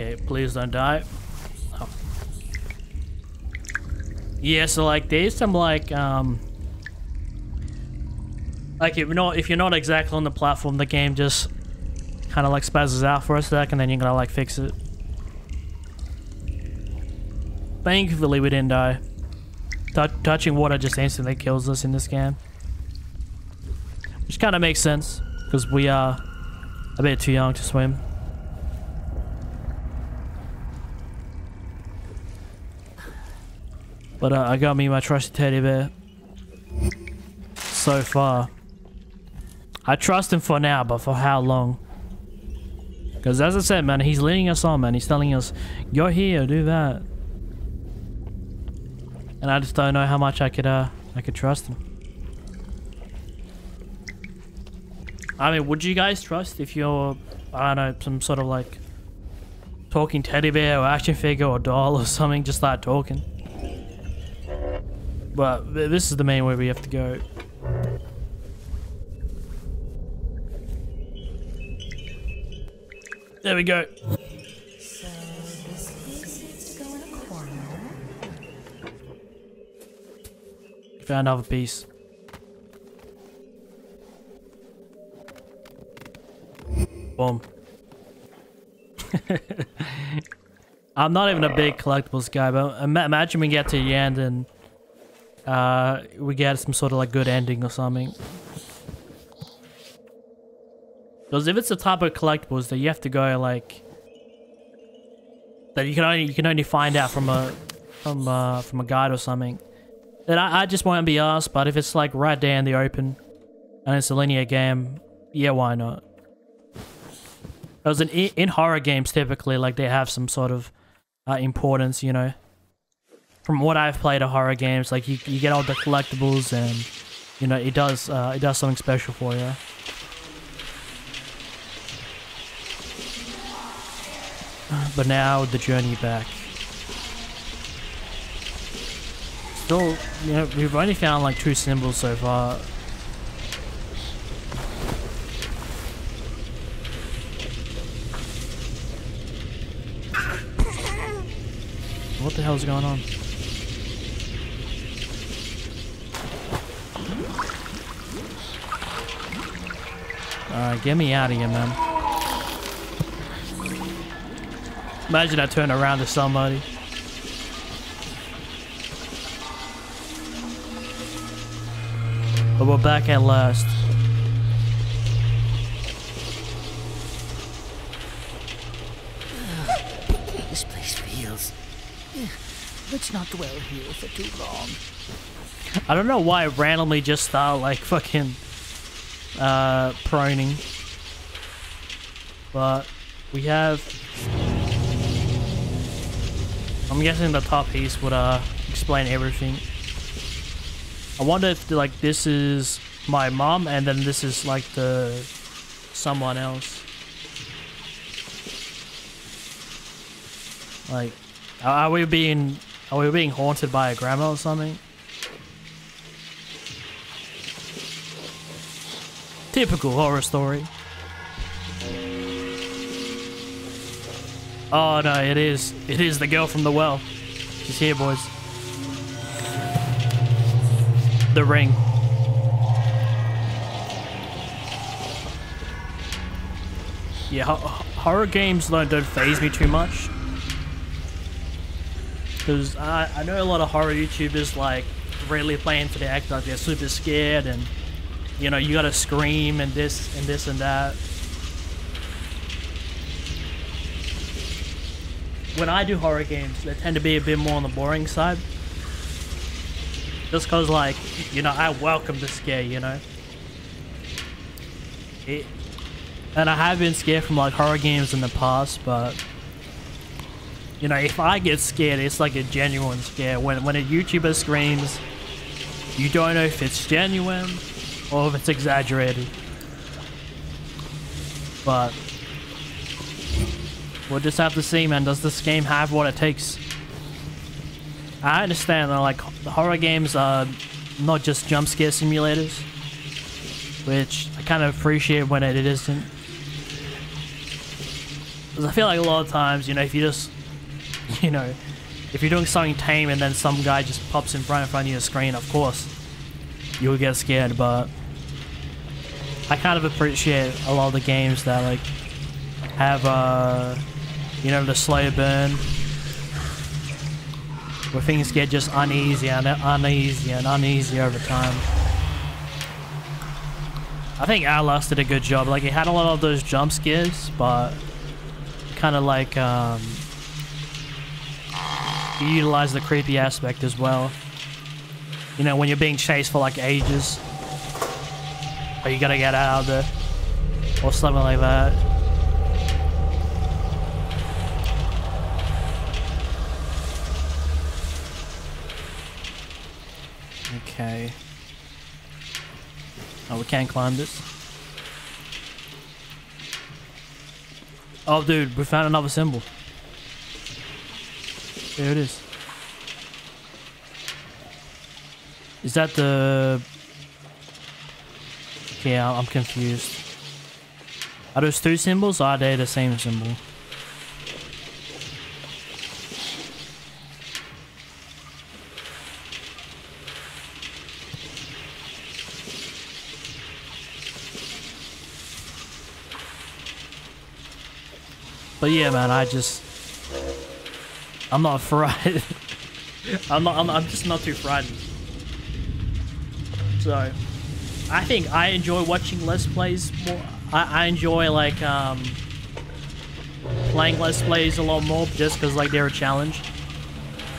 Okay, please don't die. Oh. Yeah, so like there's some like um like if you're not if you're not exactly on the platform, the game just kind of like spazzes out for a sec, and then you're gonna like fix it. Thankfully, we didn't die. T touching water just instantly kills us in this game, which kind of makes sense because we are a bit too young to swim. But uh, I got me my trusty teddy bear. So far. I trust him for now, but for how long? Because as I said, man, he's leading us on, man. He's telling us, go here, do that. And I just don't know how much I could, uh, I could trust him. I mean, would you guys trust if you're, I don't know, some sort of like talking teddy bear or action figure or doll or something, just start talking? But this is the main way we have to go. There we go. So this piece needs to go in a corner. Found another piece. Boom. I'm not even a big collectibles guy, but imagine we get to the end and uh, we get some sort of like good ending or something. Because if it's the type of collectibles that you have to go like that you can only you can only find out from a from uh from a guide or something, then I, I just won't be asked. But if it's like right there in the open and it's a linear game, yeah, why not? Because in in horror games, typically like they have some sort of uh, importance, you know. From what I've played of horror games, like you you get all the collectibles and you know it does uh, it does something special for you. But now the journey back. Still, you know, we've only found like two symbols so far. What the hell's going on? Alright, get me out of here, man. Imagine I turn around to somebody. But we're back at last. This place feels. Let's not dwell here for too long. I don't know why it randomly just thought like fucking uh proning. But we have I'm guessing the top piece would uh explain everything. I wonder if like this is my mom and then this is like the someone else. Like are we being are we being haunted by a grandma or something? Typical horror story. Oh no, it is. It is the girl from the well. She's here, boys. The ring. Yeah, ho- horror games don't, don't phase me too much. Because I, I know a lot of horror YouTubers like really playing for the act like they're super scared and you know you gotta scream and this and this and that. When I do horror games, they tend to be a bit more on the boring side. Just cause like, you know, I welcome the scare, you know? It, and I have been scared from like horror games in the past, but you know, if I get scared, it's like a genuine scare. When when a YouTuber screams, you don't know if it's genuine or if it's exaggerated. But we'll just have to see, man. Does this game have what it takes? I understand that like horror games are not just jump scare simulators, which I kind of appreciate when it isn't. Because I feel like a lot of times, you know, if you just, you know, if you're doing something tame and then some guy just pops in front in front of your screen, of course, you'll get scared. But I kind of appreciate a lot of the games that like have, uh, you know, the slow burn where things get just uneasy and uneasy and uneasy over time. I think Outlast did a good job. Like, it had a lot of those jump scares, but kind of like, um, you utilize the creepy aspect as well. You know, when you're being chased for like ages, or you gotta get out of there, or something like that. Okay. Oh, we can't climb this. Oh, dude, we found another symbol. There it is. Is that the... Okay, I'm confused. Are those two symbols or are they the same symbol? But yeah, man, I just... I'm not frightened. I'm not, I'm, I'm just not too frightened. So, I think I enjoy watching Let's Plays more. I, I enjoy, like, um... Playing Let's Plays a lot more just because, like, they're a challenge.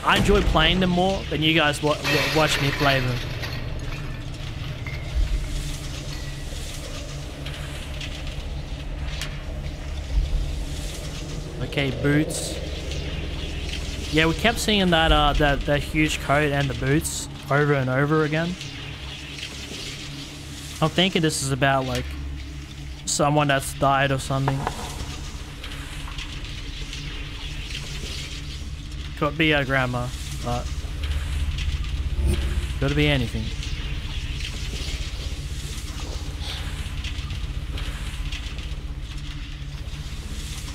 I enjoy playing them more than you guys wa watch me play them. Okay, boots. Yeah, we kept seeing that uh that that huge coat and the boots over and over again. I'm thinking this is about like someone that's died or something. Could be a grandma, but could be anything.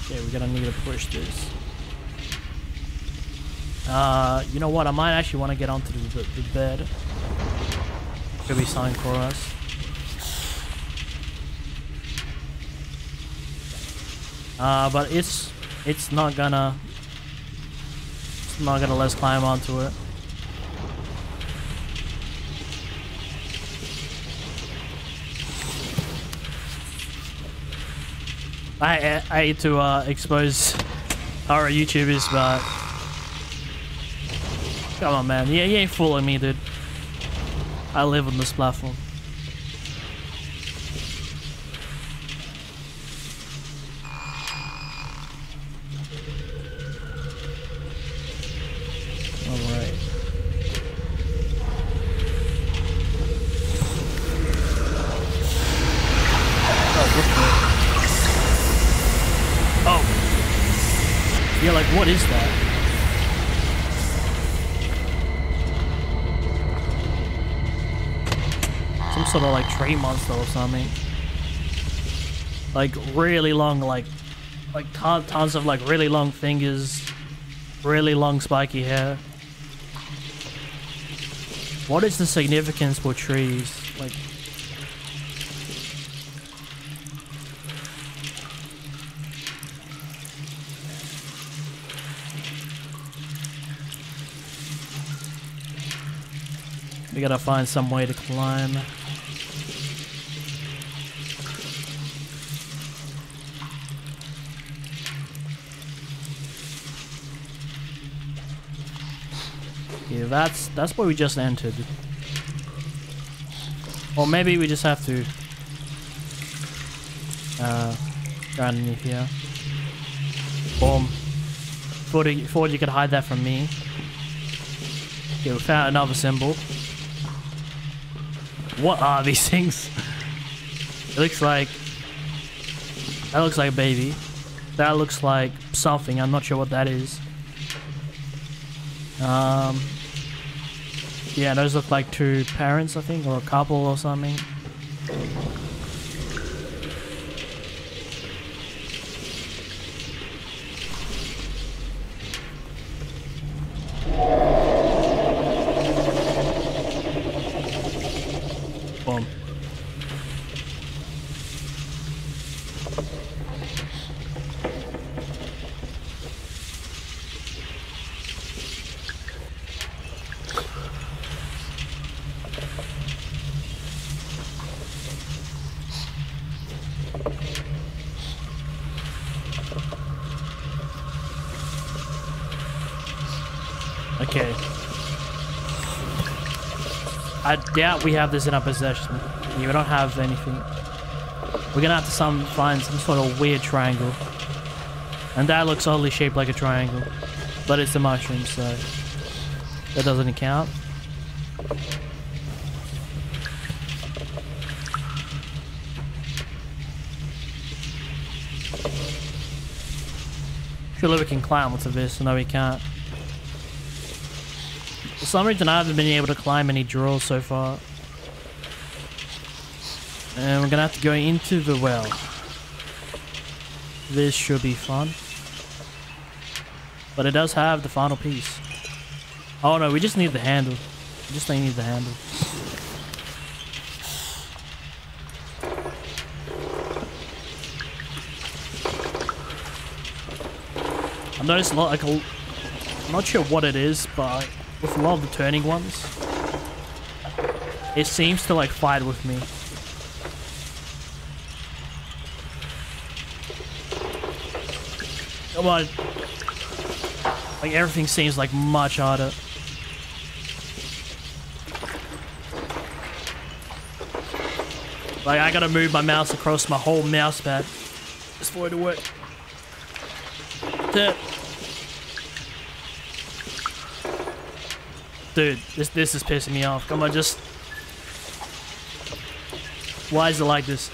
Okay, we're gonna need to push this. Uh, you know what? I might actually want to get onto the, the, the bed. Could be something for us. Uh, but it's it's not gonna it's not gonna let us climb onto it. I I hate to uh, expose our YouTubers, but come on, man, yeah, you ain't fooling me, dude. I live on this platform. Sort of, like, tree monster or something. Like, really long, like, like tons of, like, really long fingers. Really long spiky hair. What is the significance for trees? Like, we gotta find some way to climb. Yeah, that's that's where we just entered. Or maybe we just have to uh, underneath here. Boom. Thought you, thought you could hide that from me. Okay, we found another symbol. What are these things? It looks like... That looks like a baby. That looks like something. I'm not sure what that is. Um... Yeah, those look like two parents, I think, or a couple or something. Boom. Okay. Doubt we have this in our possession. Yeah, we don't have anything. We're gonna have to some find some sort of weird triangle. And that looks oddly shaped like a triangle. But it's a mushroom, so that doesn't count. Surely we can climb onto this, no we can't. For some reason I haven't been able to climb any drawers so far. And we're gonna have to go into the well. This should be fun. But it does have the final piece. Oh no, we just need the handle. We just need the handle. I've noticed a lot, like, a, I'm not sure what it is, but with a lot of the turning ones, it seems to like fight with me. Come on. Like everything seems like much harder. Like I gotta move my mouse across my whole mouse pad just for it to work. Dude, this this is pissing me off. Come on, just. Why is it like this?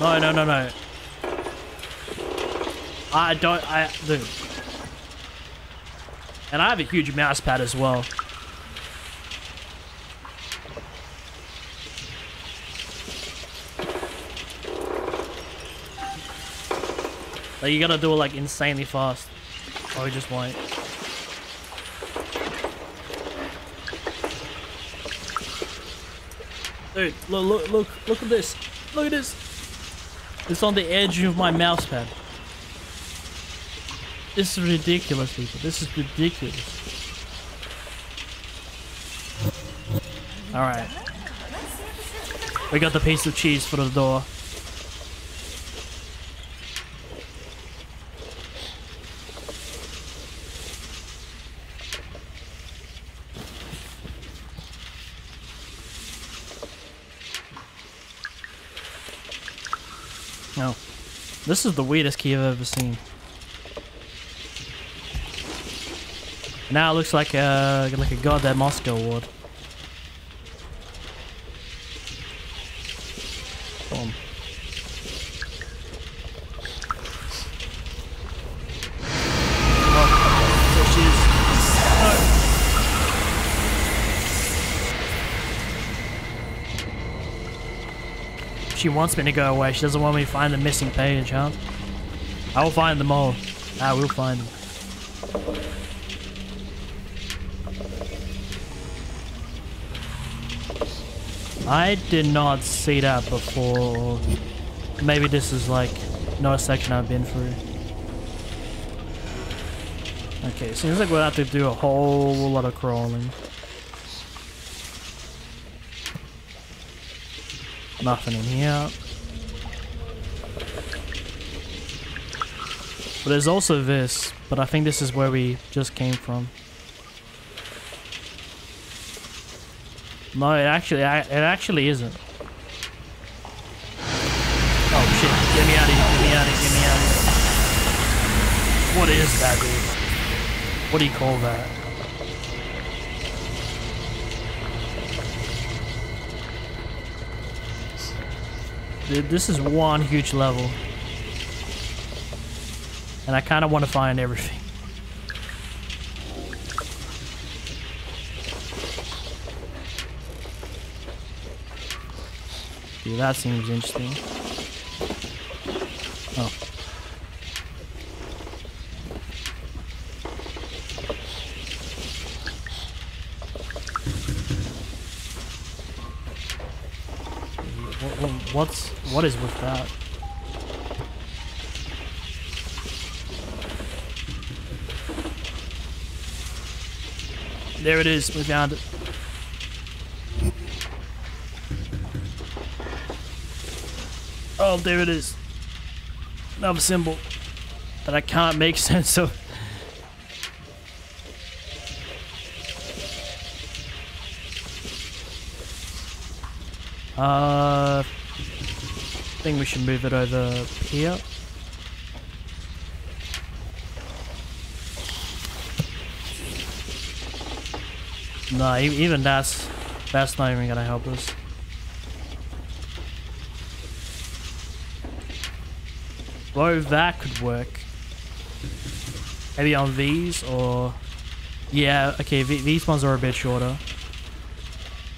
No, no, no, no. I don't. I dude. And I have a huge mouse pad as well. Like you gotta do it like insanely fast. Oh, or we just won't. Dude, look, look, look, look at this. Look at this. It's on the edge of my mouse pad. This is ridiculous, people. This is ridiculous. Alright. We got the piece of cheese for the door. No. This is the weirdest key I've ever seen. Now it looks like a like a goddamn Moscow award. She wants me to go away. She doesn't want me to find the missing page, huh? I will find them all. I will find them. I did not see that before. Maybe this is like not a section I've been through. Okay, seems like we'll have to do a whole lot of crawling. Nothing in here. But there's also this, but I think this is where we just came from. No, it actually, it actually isn't. Oh shit! Get me out of here! Get me out of here! Get me out of here! What is that, dude? What do you call that? Dude, this is one huge level. And I kind of want to find everything. Dude, that seems interesting. Oh. What, what, what's what is with that? There it is. We found it. Oh, there it is. Another symbol that I can't make sense of. We should move it over here. No, even that's that's not even gonna help us. Though that could work. Maybe on these or yeah, okay, th these ones are a bit shorter.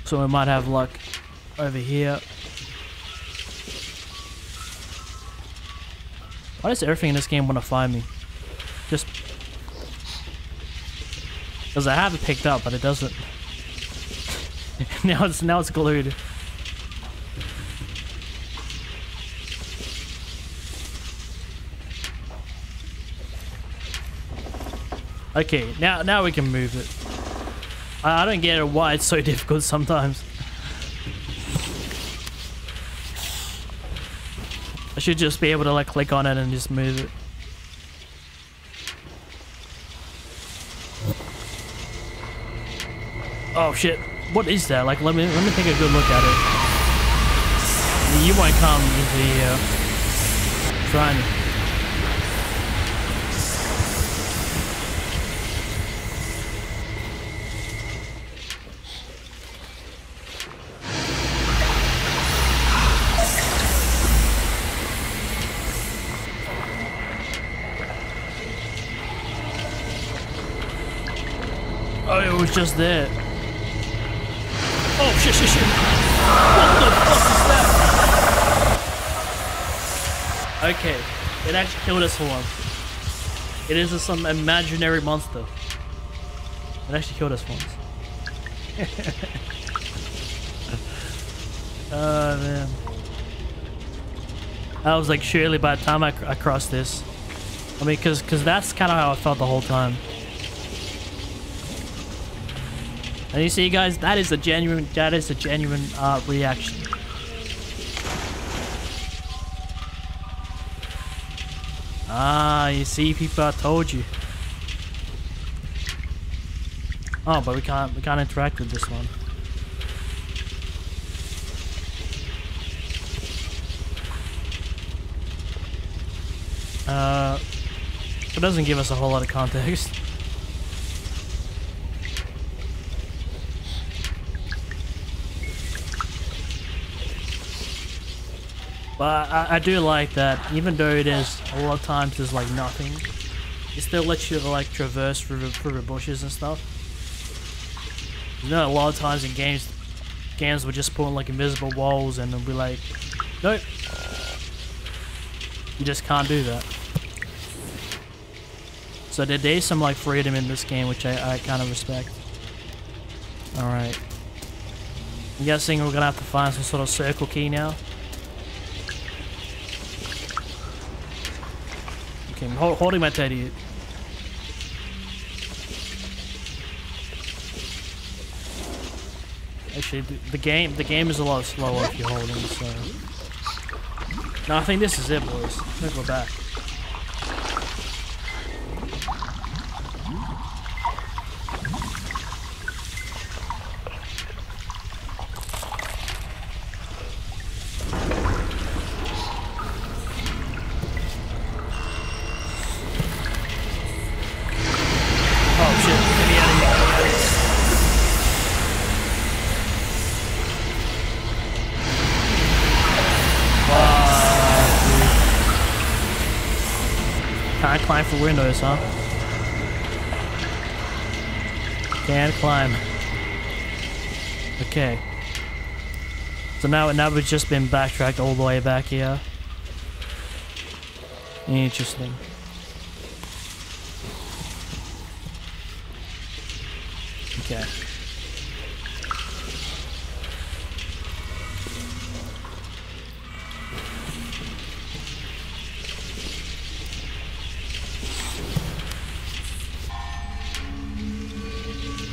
So we might have luck over here. Why does everything in this game want to find me? Just because I have it picked up, but it doesn't. now it's now it's glued. Okay, now now we can move it. I, I don't get why it's so difficult sometimes. Should just be able to like click on it and just move it. Oh shit! What is that? Like, let me let me take a good look at it. You might come into the uh, shrine. Just there. Oh shit, shit, shit! What the fuck is that? Okay, it actually killed us for once. It is some imaginary monster. It actually killed us once. oh man. I was like, surely by the time I, I crossed this. I mean, cause, cause that's kind of how I felt the whole time. And you see, guys, that is a genuine, that is a genuine uh, reaction. Ah, you see, people, I told you. Oh, but we can't, we can't interact with this one. Uh, it doesn't give us a whole lot of context. But I, I do like that, even though there's a lot of times there's like nothing, it still lets you like traverse through the, through the bushes and stuff. You know, a lot of times in games, games will just put like invisible walls and it'll be like, nope, you just can't do that. So there, there's some like freedom in this game, which I, I kind of respect. All right. I'm guessing we're gonna have to find some sort of circle key now. Okay, I'm hol- holding my teddy. Actually, the, the game the game is a lot slower if you're holding. So, no, I think this is it, boys. Let's go back. Windows, huh? Can't climb. Okay. So now, now we've just been backtracked all the way back here. Interesting. Okay.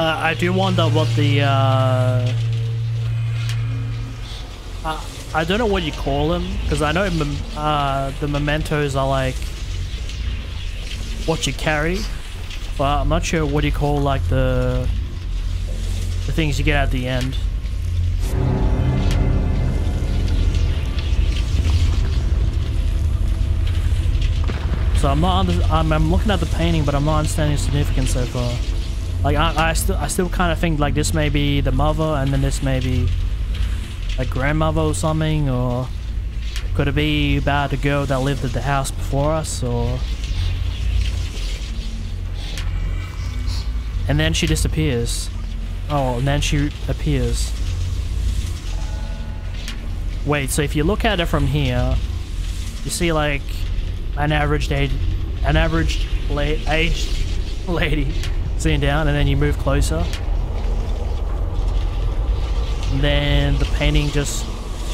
Uh, I do wonder what the uh, I, I don't know what you call them because I know uh, the mementos are like what you carry, but I'm not sure what you call like the the things you get at the end. So I'm not I'm, I'm looking at the painting, but I'm not understanding the significance so far. Like I, I still I still kind of think like this may be the mother, and then this may be a grandmother or something, or could it be about the girl that lived at the house before us, or and then she disappears. Oh, and then she appears. Wait, so if you look at it from here, you see like an average age, an average la aged lady sitting down, and then you move closer. And then the painting just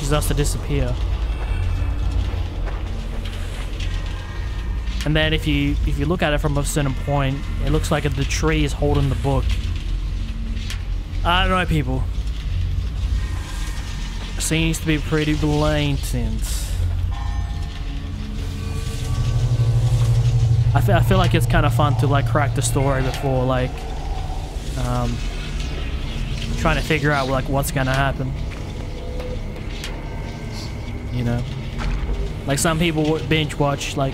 starts to disappear. And then if you if you look at it from a certain point, it looks like the tree is holding the book. I don't know, people. Seems to be pretty blatant. I feel, like it's kind of fun to like crack the story before like um, trying to figure out like what's gonna happen. You know, like some people binge watch like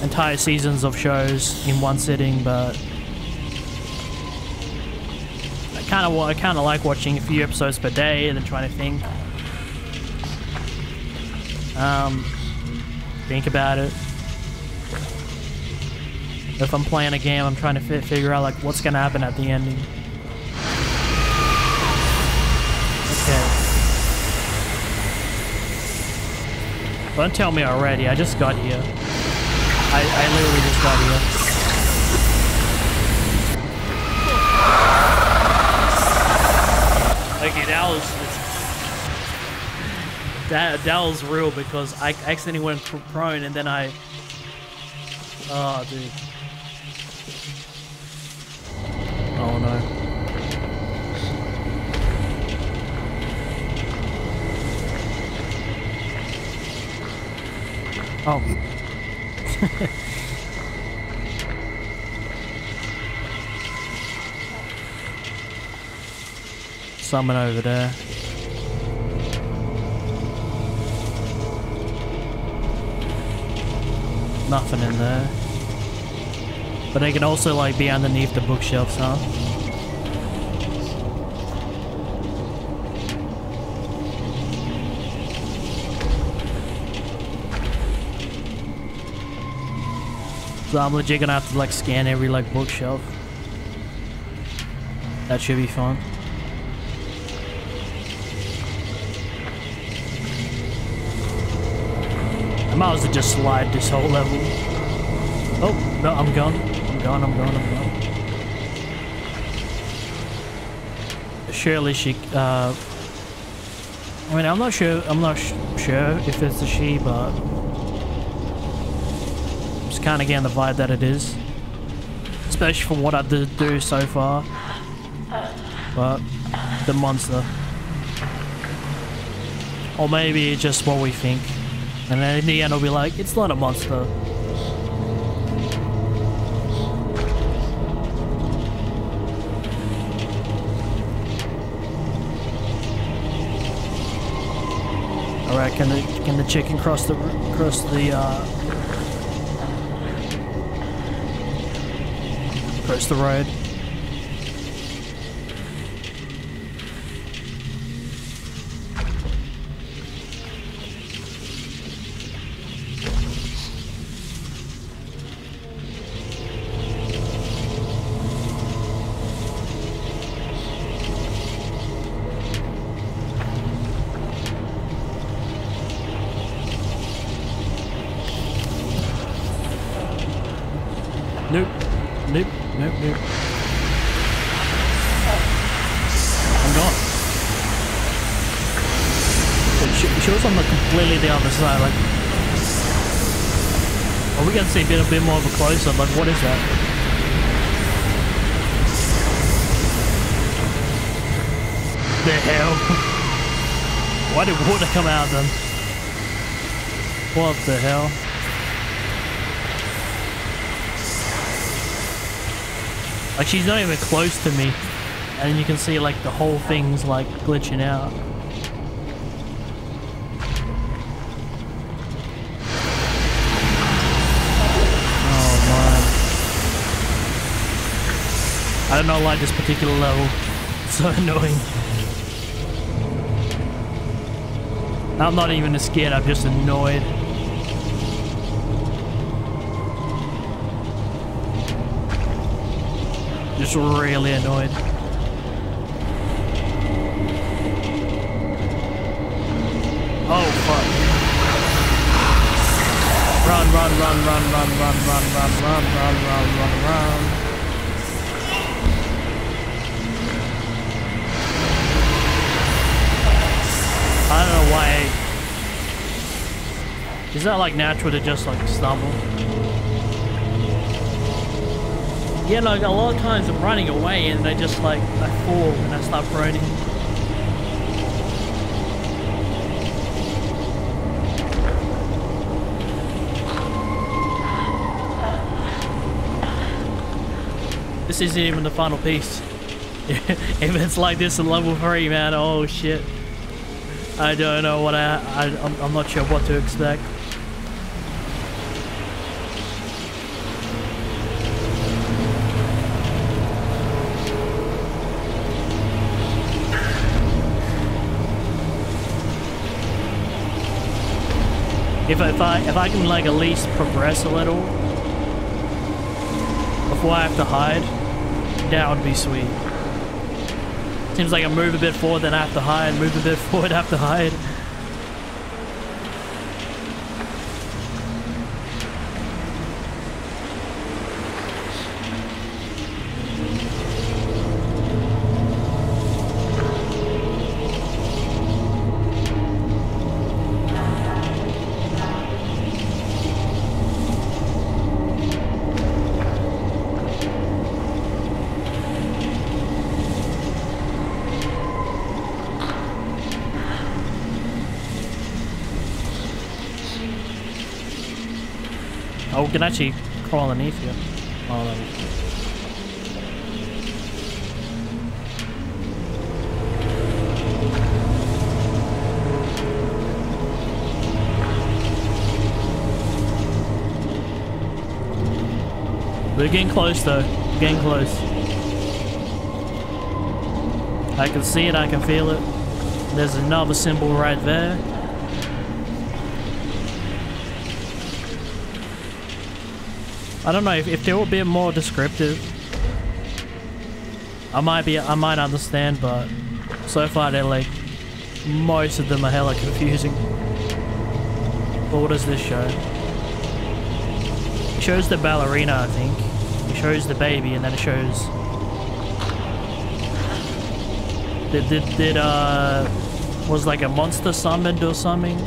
entire seasons of shows in one sitting, but I kind of I kind of like watching a few episodes per day and then trying to think, um, think about it. If I'm playing a game, I'm trying to fi figure out like what's gonna happen at the ending. Okay. Don't tell me already. I just got here. I, I literally just got here. Okay, that was that that was real because I accidentally went prone and then I. Oh, dude. Oh no. Oh. Someone over there. Nothing in there. But they can also like be underneath the bookshelves, huh? So I'm legit gonna have to like scan every like bookshelf. That should be fun. I might as well just slide this whole level. Oh, no, I'm gone. Gone, I'm gone, I'm gone. Surely she, uh... I mean, I'm not sure, I'm not sure if it's a she, but... I'm just kind of getting the vibe that it is. Especially from what I did do so far. But, the monster. Or maybe just what we think. And then in the end, I'll be like, it's not a monster. trafficking the chicken cross the cross the uh, across the road. See a bit, a bit more of a close up? Like, what is that? The hell? Why did water come out then? What the hell? Like she's not even close to me. And you can see like the whole thing's like glitching out. Oh man. I don't like this particular level. It's so annoying. I'm not even scared, I'm just annoyed. Just really annoyed. Oh fuck. Run, run, run, run, run, run, run, run, run, run, run, run, run. I don't know why. Is that like natural to just like stumble? Yeah, like a lot of times I'm running away and they just like, I fall and I start running. This isn't even the final piece. if it's like this in level 3, man, oh shit. I don't know what I, I I'm, I'm not sure what to expect. If, if I if I can like at least progress a little before I have to hide, that would be sweet. Seems like I move a bit forward, then I have to hide. Move a bit forward, have to hide. Can actually crawl underneath you. Oh, no. We're getting close though. Getting close. I can see it, I can feel it. There's another symbol right there. I don't know if, if were a bit more descriptive. I might be I might understand, but so far they're like most of them are hella confusing. But what does this show? It shows the ballerina, I think. It shows the baby, and then it shows. Did did did uh was like a monster summoned or something?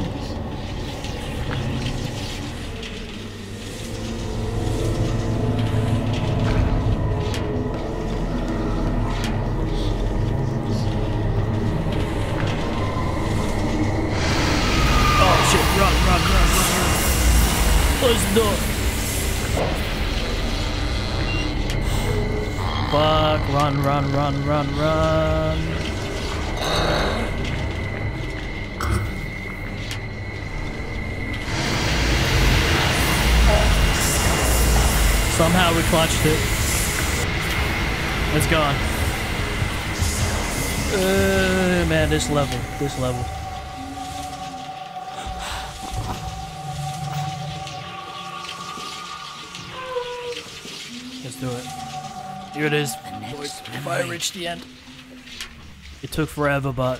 Run, run, run. Somehow we clutched it. It's gone. Uh, man, this level, this level. Let's do it. Here it is. The next I memory. reach the end. It took forever, but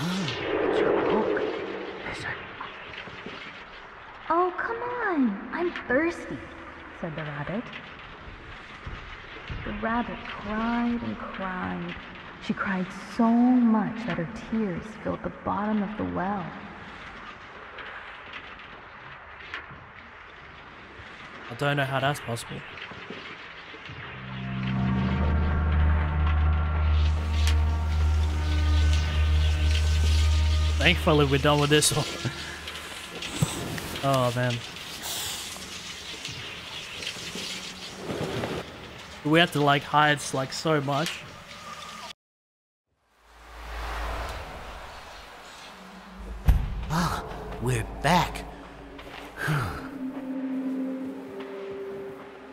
It's your book. Listen. Oh, come on! I'm thirsty, said the rabbit. The rabbit cried and cried. She cried so much that her tears filled the bottom of the well. I don't know how that's possible. Thankfully, we're done with this one. oh man. We have to like hide like so much. Ah, we're back.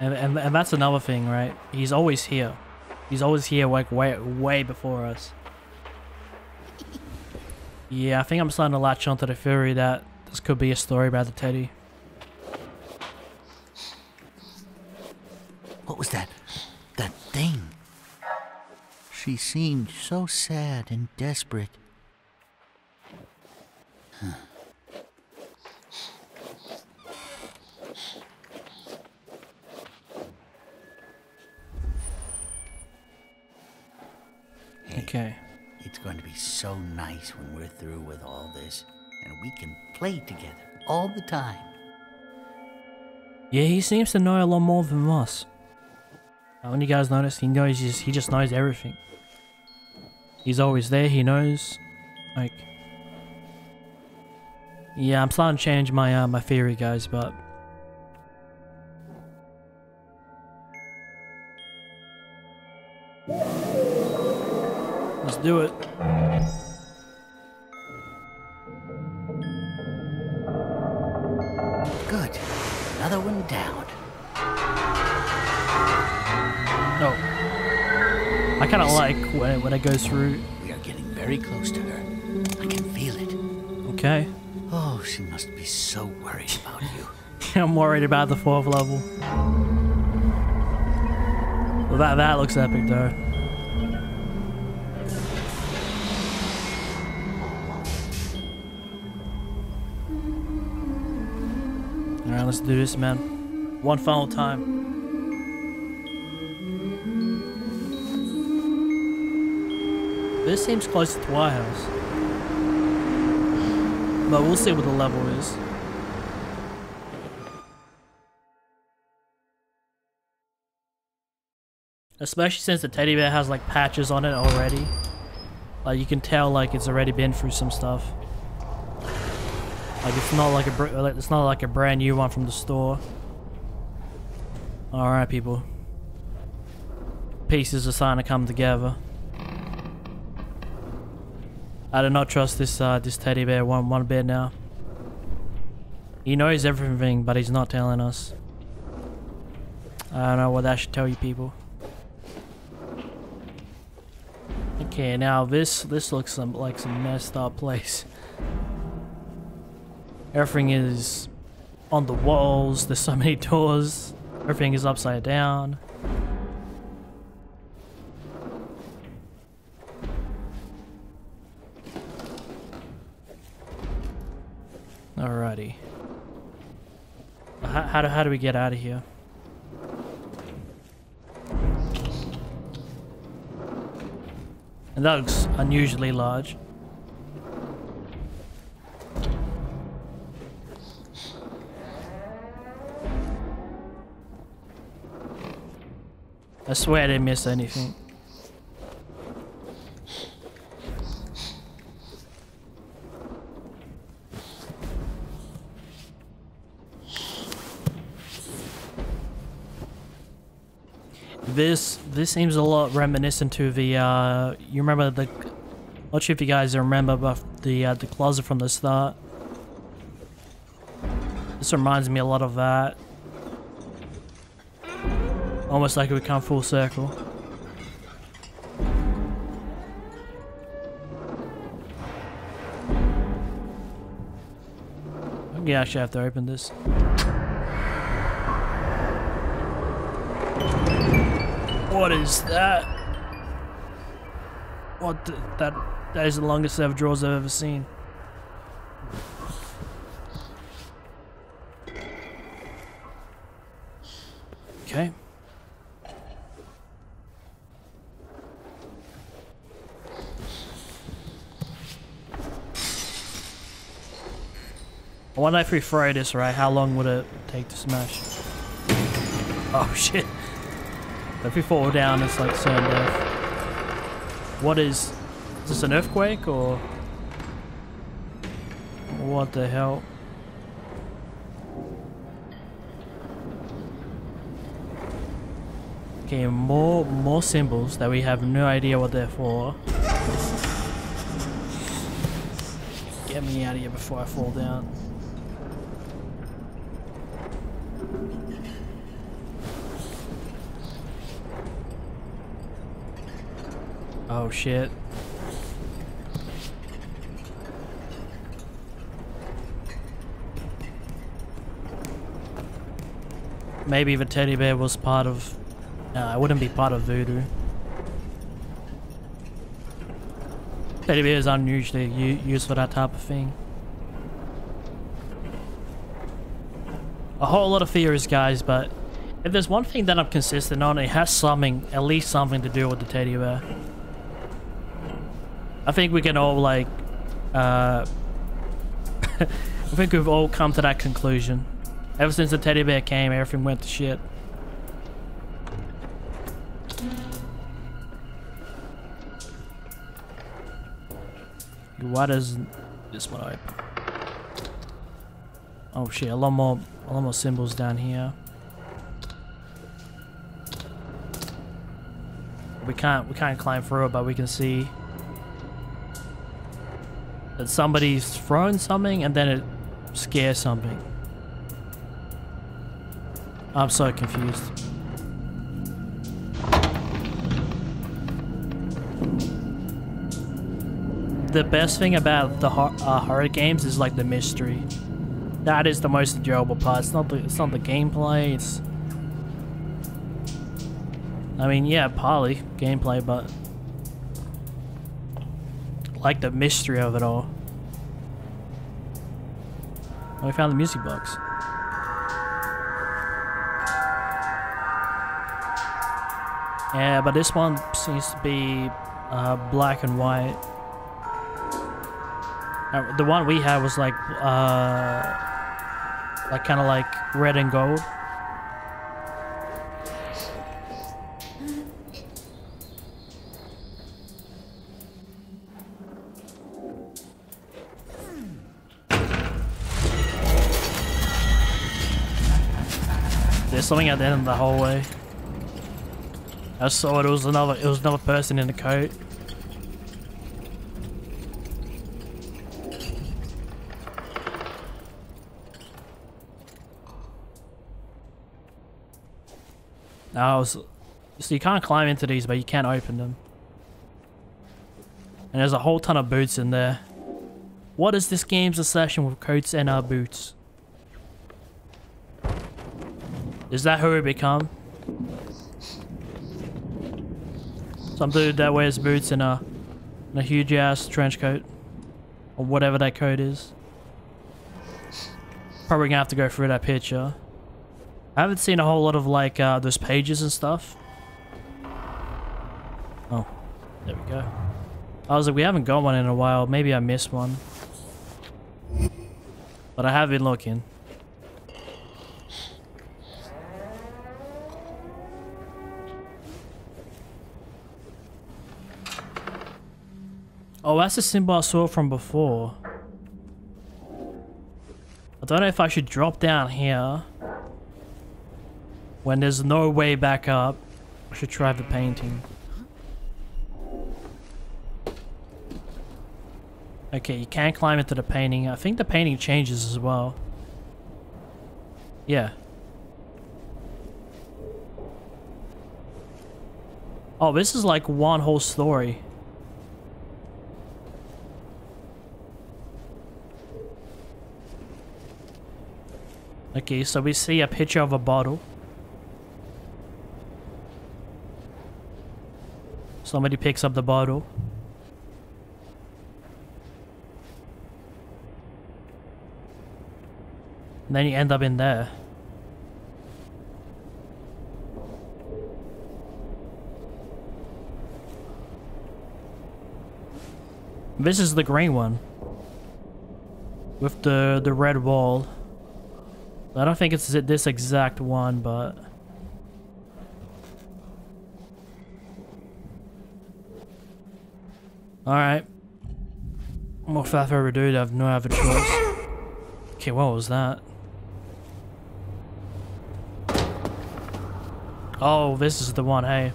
And, and and that's another thing, right? He's always here. He's always here, like way way before us. Yeah, I think I'm starting to latch onto the theory that this could be a story about the teddy. What was that? That thing? She seemed so sad and desperate. Okay. It's going to be so nice when we're through with all this, and we can play together all the time. Yeah, he seems to know a lot more than us. When you guys notice, he knows just he just knows everything. He's always there. He knows, like. Yeah, I'm starting to change my uh, my theory, guys, but do it. Good. Another one down. Oh, I kind of like when it, when it goes through. We are getting very close to her. I can feel it. Okay, Oh, she must be so worried about you. I'm worried about the fourth level. Well, that that looks epic though. Let's do this, man. One final time. This seems closer to our house. But we'll see what the level is. Especially since the teddy bear has like patches on it already. Like you can tell like it's already been through some stuff. Like it's not like a like, it's not like a brand new one from the store. All right, people. Pieces are starting to come together. I do not trust this uh, this teddy bear one one bit now. He knows everything, but he's not telling us. I don't know what that should tell you, people. Okay, now this this looks some like some messed up place. Everything is on the walls. There's so many doors. Everything is upside down. Alrighty. How, how, do, how do we get out of here? And that looks unusually large. Swear I didn't miss anything. This this seems a lot reminiscent to the uh you remember the not sure if you guys remember but the uh, the closet from the start. This reminds me a lot of that. Almost like we come full circle. Yeah, actually have to open this. What is that? What the, that that is the longest set of drawers I've ever seen. Okay. I wonder if we throw this right, how long would it take to smash? Oh shit. If we fall down, it's like certain death. What is... Is this an earthquake or... What the hell? Okay, more more symbols that we have no idea what they're for. Get me out of here before I fall down. Oh shit. Maybe the teddy bear was part of... No, it wouldn't be part of voodoo. Teddy bears aren't usually used for that type of thing. A whole lot of theories, guys, but if there's one thing that I'm consistent on, it has something, at least something to do with the teddy bear. I think we can all like, uh, I think we've all come to that conclusion. Ever since the teddy bear came, everything went to shit. Why does this one open? Oh shit, a lot more, a lot more symbols down here. We can't, we can't climb through it, but we can see that somebody's thrown something and then it scares something. I'm so confused. The best thing about the uh, horror games is like the mystery. That is the most enjoyable part. It's not the it's not the gameplay. It's I mean, yeah, partly gameplay, but like the mystery of it all. Oh, we found the music box. Yeah, but this one seems to be uh, black and white. Uh, the one we had was like, uh, like kind of like red and gold. Something at the end of the hallway. I saw it. It was another. It was another person in the coat. Now, was, so you can't climb into these, but you can't open them. And there's a whole ton of boots in there. What is this game's obsession with coats and our boots? Is that who we become? Some dude that wears boots and a, a huge ass trench coat. Or whatever that coat is. Probably gonna have to go through that picture. I haven't seen a whole lot of like uh, those pages and stuff. Oh, there we go. I was like, we haven't got one in a while. Maybe I missed one. But I have been looking. Oh, that's the symbol I saw from before. I don't know if I should drop down here. When there's no way back up. I should try the painting. Okay, you can't climb into the painting. I think the painting changes as well. Yeah. Oh, this is like one whole story. Okay, so we see a picture of a bottle. Somebody picks up the bottle. And then you end up in there. This is the green one. With the, the red wall. I don't think it's this exact one, but... Alright. Without further ado, I have no other choice. Okay, what was that? Oh, this is the one, hey.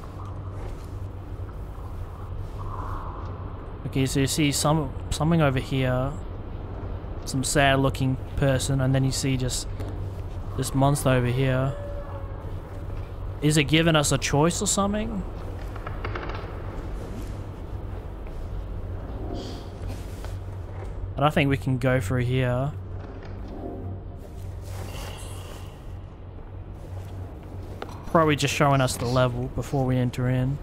Okay, so you see some something over here. Some sad looking person, and then you see just this monster over here. Is it giving us a choice or something? I don't think we can go through here. Probably just showing us the level before we enter in.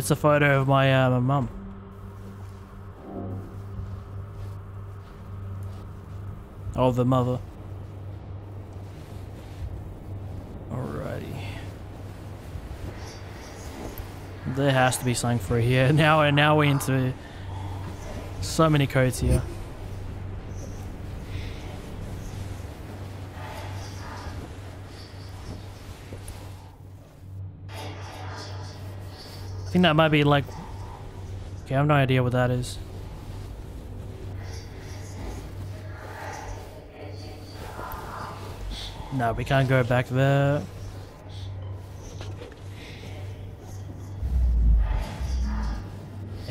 It's a photo of my, uh, my mum. Oh, the mother. Alrighty. There has to be something for here. Now, And now we're into so many codes here. Think that might be like... Okay, I have no idea what that is. No, we can't go back there.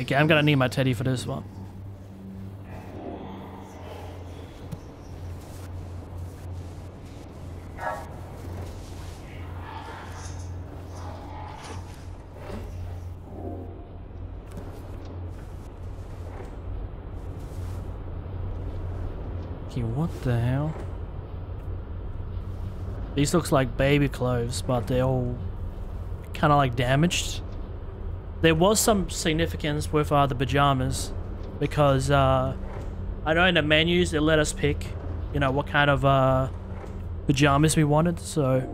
Okay, I'm gonna need my teddy for this one. Okay, what the hell? These looks like baby clothes, but they're all kind of like damaged. There was some significance with uh, the pajamas because uh, I know in the menus they let us pick, you know, what kind of uh, pajamas we wanted. So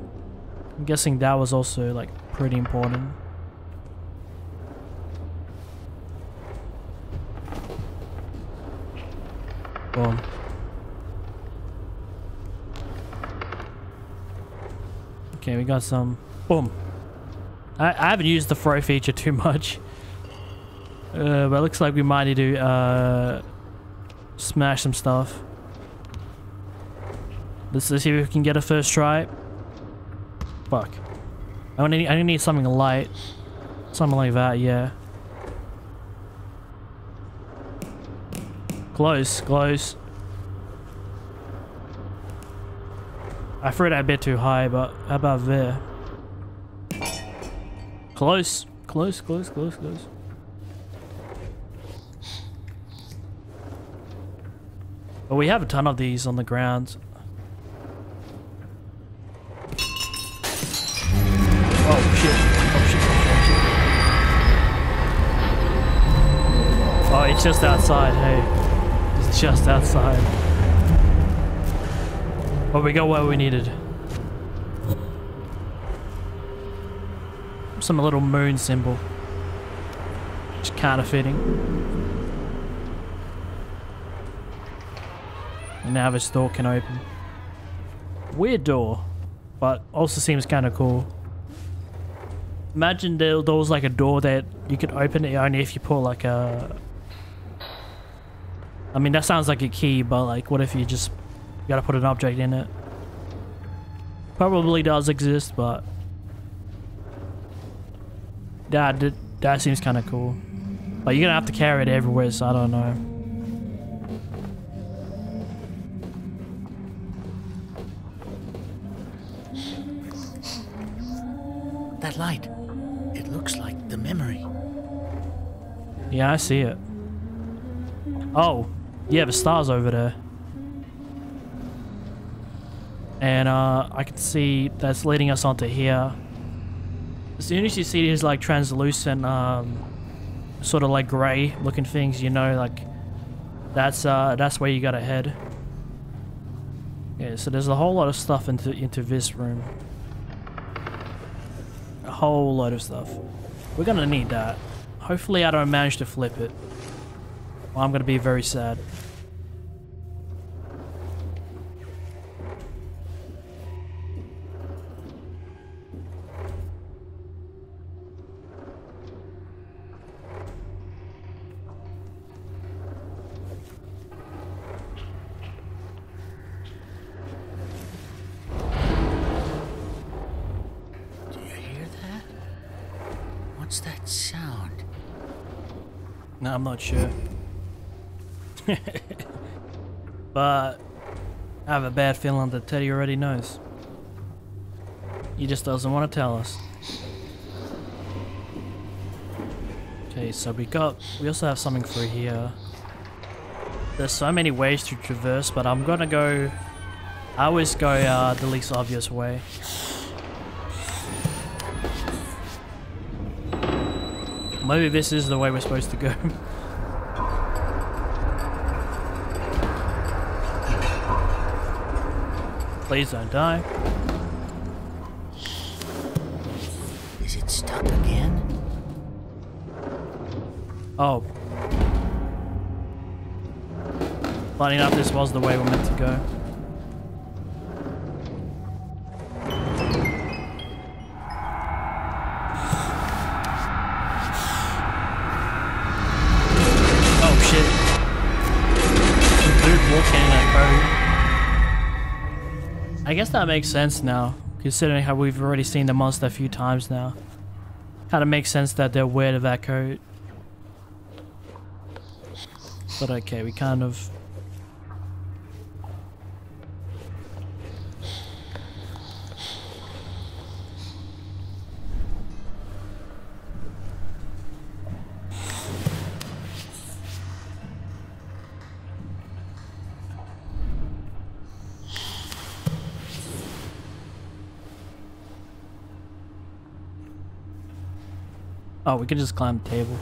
I'm guessing that was also like pretty important. Boom. Okay, we got some. Boom. I, I haven't used the throw feature too much. Uh, but it looks like we might need to uh, smash some stuff. Let's, let's see if we can get a first try. Fuck. I need, I need something light. Something like that, yeah. Close, close. I threw that a bit too high, but about there? Close, close, close, close, close. But we have a ton of these on the ground. Oh shit. Oh shit. Oh shit. Oh, oh it's just outside, hey. It's just outside. But we got what we needed. Some little moon symbol. It's kind of fitting. And now this door can open. Weird door, but also seems kind of cool. Imagine there, there was like a door that you could open it only if you pull like a... I mean, that sounds like a key, but like, what if you just you gotta put an object in it? Probably does exist, but... That, that That seems kind of cool. But you're gonna have to carry it everywhere, so I don't know. That light. It looks like the memory. Yeah, I see it. Oh, yeah, the stars over there. And uh, I can see that's leading us onto here. As soon as you see these like translucent, um, sort of like gray looking things, you know, like that's uh, that's where you gotta head. Yeah, so there's a whole lot of stuff into into this room. A whole lot of stuff. We're gonna need that. Hopefully I don't manage to flip it. I'm gonna be very sad. Not sure. but I have a bad feeling that Teddy already knows. He just doesn't want to tell us. Okay, so we got, we also have something for here. There's so many ways to traverse, but I'm gonna go, I always go uh, the least obvious way. Maybe this is the way we're supposed to go. Please don't die. Is it stuck again? Oh. Funny enough, this was the way we're meant to go. That makes sense now, considering how we've already seen the monster a few times now. Kind of makes sense that they're aware of that code. But okay, we kind of... Oh, we can just climb the table.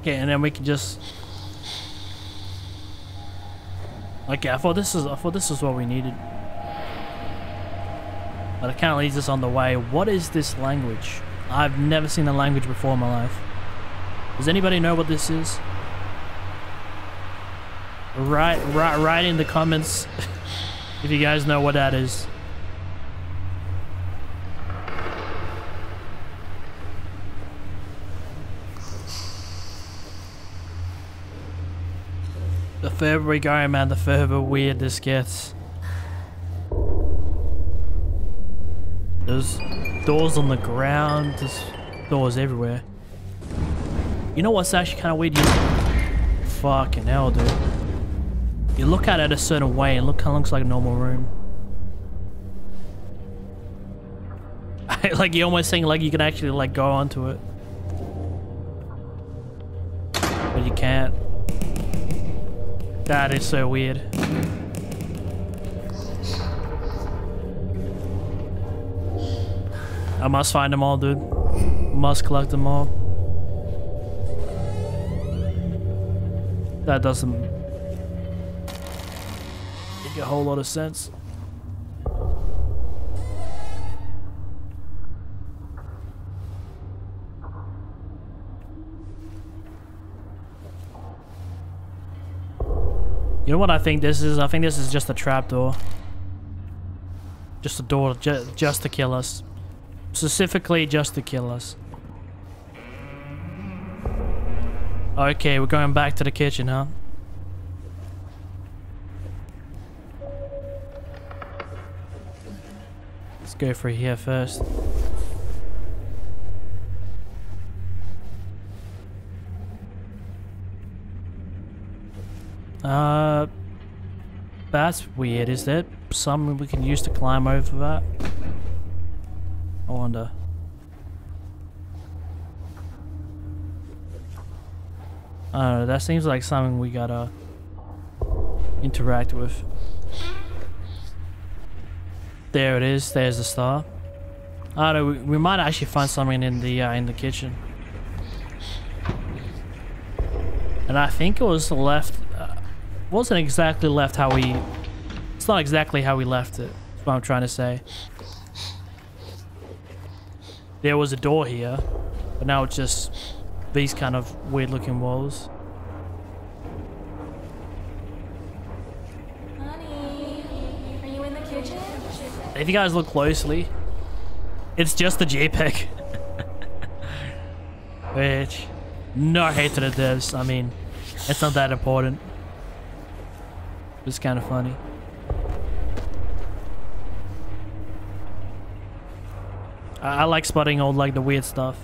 Okay, and then we can just. Okay, I thought this is I thought this is what we needed. But it kind of leads us on the way. What is this language? I've never seen a language before in my life. Does anybody know what this is? Write, write, write in the comments if you guys know what that is. The further we go, man, the further weird this gets. There's doors on the ground, there's doors everywhere. You know what's actually kind of weird? You... Fucking hell, dude. You look at it a certain way and look how it looks like a normal room. like you're almost think like you can actually like go onto it. But you can't. That is so weird. I must find them all, dude. Must collect them all. That doesn't make a whole lot of sense. You know what I think this is? I think this is just a trapdoor. Just a door, ju just to kill us. Specifically, just to kill us. Okay, we're going back to the kitchen, huh? Let's go for here first. Uh, that's weird. Is there something we can use to climb over that? I wonder. I that seems like something we gotta interact with. There it is, there's the star. I don't know, we, we might actually find something in the uh, in the kitchen. And I think it was left, uh, wasn't exactly left how we, it's not exactly how we left it, that's what I'm trying to say. There was a door here, but now it's just these kind of weird looking walls. Honey, are you in the kitchen? If you guys look closely, it's just a JPEG. Which, no hate to the devs. I mean, it's not that important. It's kind of funny. I, I like spotting all like the weird stuff.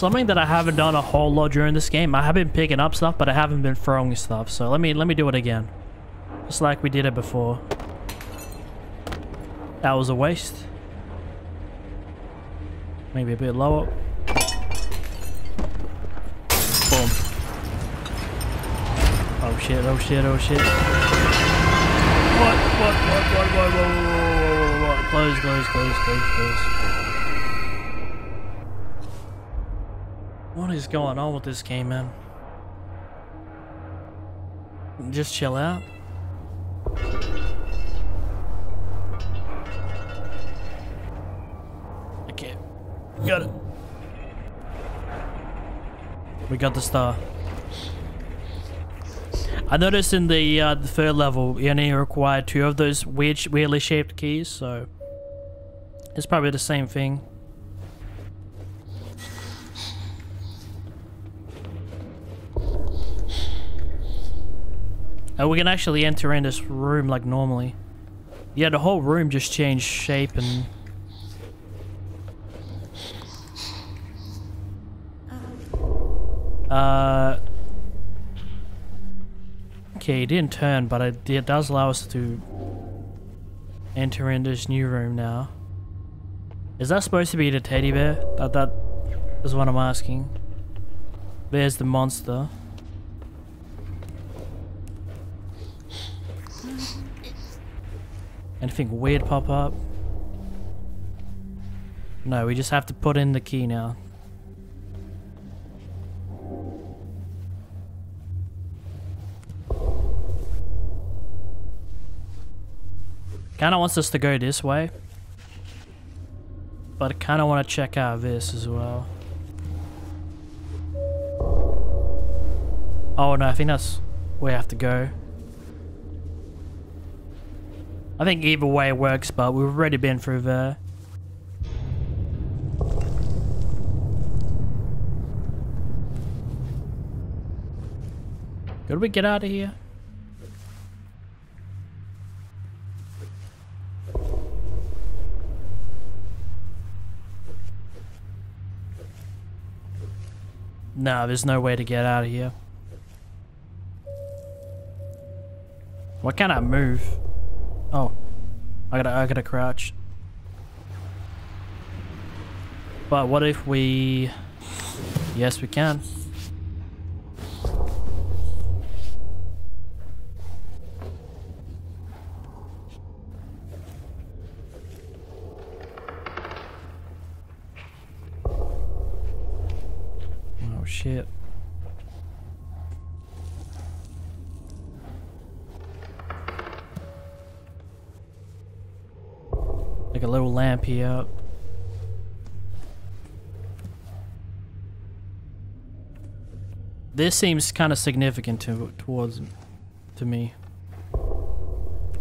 Something that I haven't done a whole lot during this game. I have been picking up stuff, but I haven't been throwing stuff. So let me let me do it again, just like we did it before. That was a waste. Maybe a bit lower. Boom. Oh shit, oh shit, oh shit. What, what, what, what, what, what, what, what, what, what, Close, close, close, close, close. What is going on with this game, man? Just chill out. Okay. Got it. We got the star. I noticed in the, uh, the third level, you only require two of those weird, weirdly shaped keys, so it's probably the same thing. And we can actually enter in this room like normally. Yeah, the whole room just changed shape and Uh, okay, it didn't turn, but it, it does allow us to enter in this new room now. Is that supposed to be the teddy bear? That that is what I'm asking. There's the monster. Anything weird pop up? No, we just have to put in the key now. Kinda wants us to go this way. But I kinda wanna check out this as well. Oh no, I think that's where I have to go. I think either way works, but we've already been through there. Could we get out of here? No, there's no way to get out of here. Why can't I move? Oh, I gotta, I gotta crouch. But what if we... Yes, we can. up. This seems kind of significant to towards to me.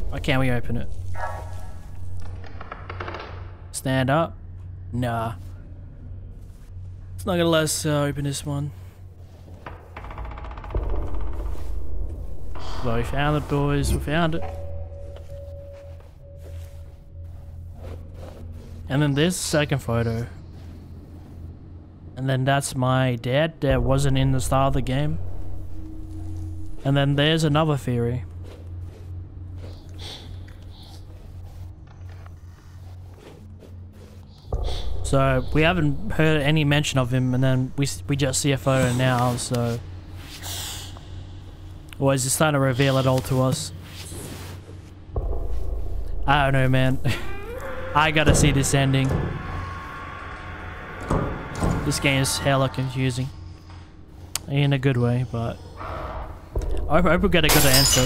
Why can't we open it? Stand up? Nah. It's not gonna let us uh, open this one. Well, we found it, boys. We found it. And then this second photo. And then that's my dad that wasn't in the start of the game. And then there's another theory. So we haven't heard any mention of him, and then we we just see a photo now. So, or is he starting to reveal it all to us? I don't know, man. I gotta see this ending. This game is hella confusing, in a good way, but I hope, we get a good answer,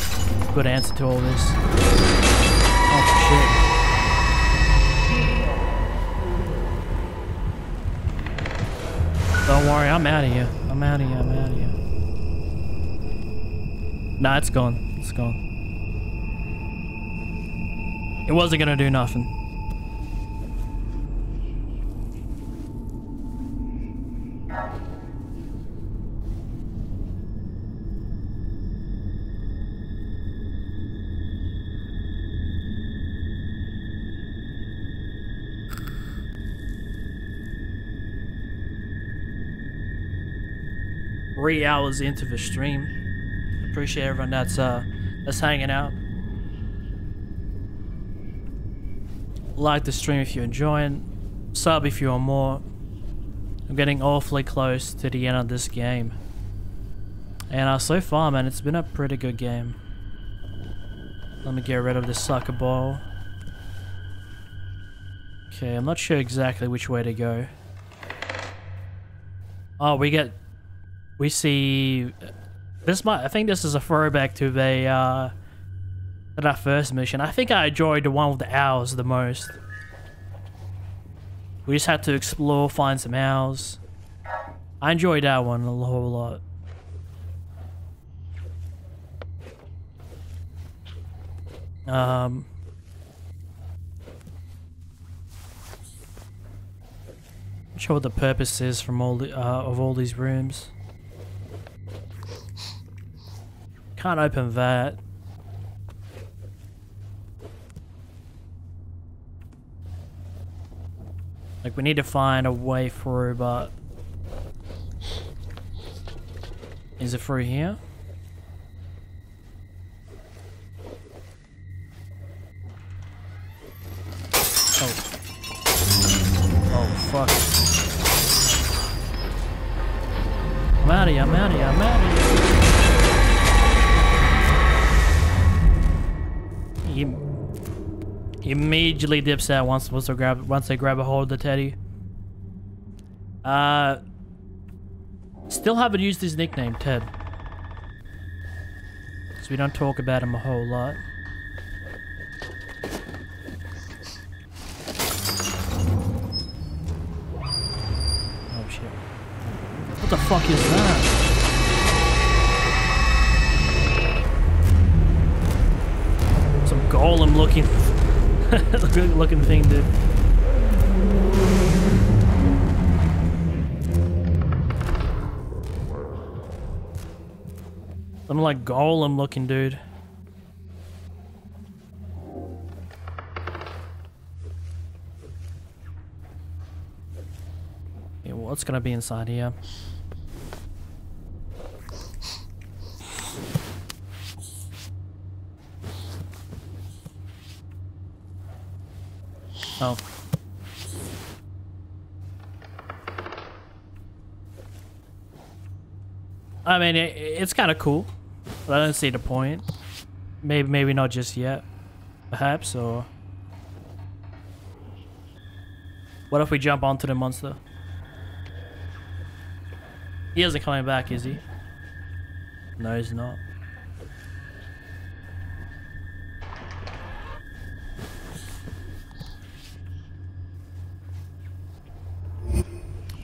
good answer to all this. Oh shit. Don't worry, I'm out of here. I'm out of here. I'm out of here. Nah, it's gone. It's gone. It wasn't gonna do nothing. Three hours into the stream. Appreciate everyone that's uh that's hanging out. Like the stream if you're enjoying. Sub if you want more. I'm getting awfully close to the end of this game. And uh, so far, man, it's been a pretty good game. Let me get rid of this sucker ball. Okay, I'm not sure exactly which way to go. Oh, we get we see this might I think this is a throwback to the uh to that first mission. I think I enjoyed the one with the owls the most. We just had to explore, find some owls. I enjoyed that one a whole lot. Um not sure what the purpose is from all the, uh, of all these rooms. Can't open that. Like, we need to find a way through, but... Is it through here? Immediately dips out once once they grab once they grab a hold of the teddy. Uh, still haven't used his nickname Ted, so we don't talk about him a whole lot. Oh shit! What the fuck is that? Some golem looking looking thing, dude. I'm like golem looking dude. Yeah, what's gonna be inside here? Oh. I mean, it, it's kind of cool, but I don't see the point. Maybe, maybe not just yet. Perhaps, or... What if we jump onto the monster? He isn't coming back, is he? No, he's not.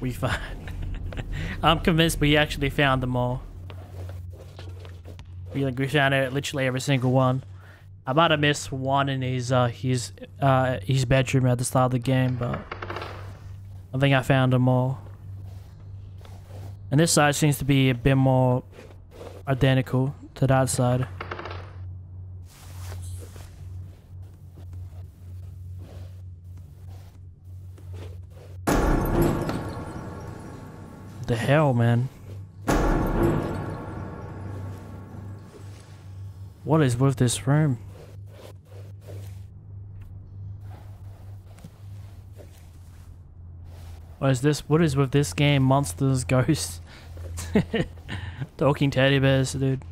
We found. I'm convinced we actually found them all. We like we found it literally every single one. I might have missed one in his uh his uh his bedroom at the start of the game, but I think I found them all. And this side seems to be a bit more identical to that side. The hell, man? What is with this room? What is this? What is with this game? Monsters, ghosts, talking teddy bears, dude.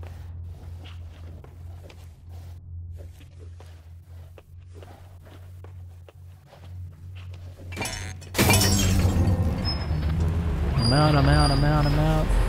Out, I'm out, I'm out, I'm out.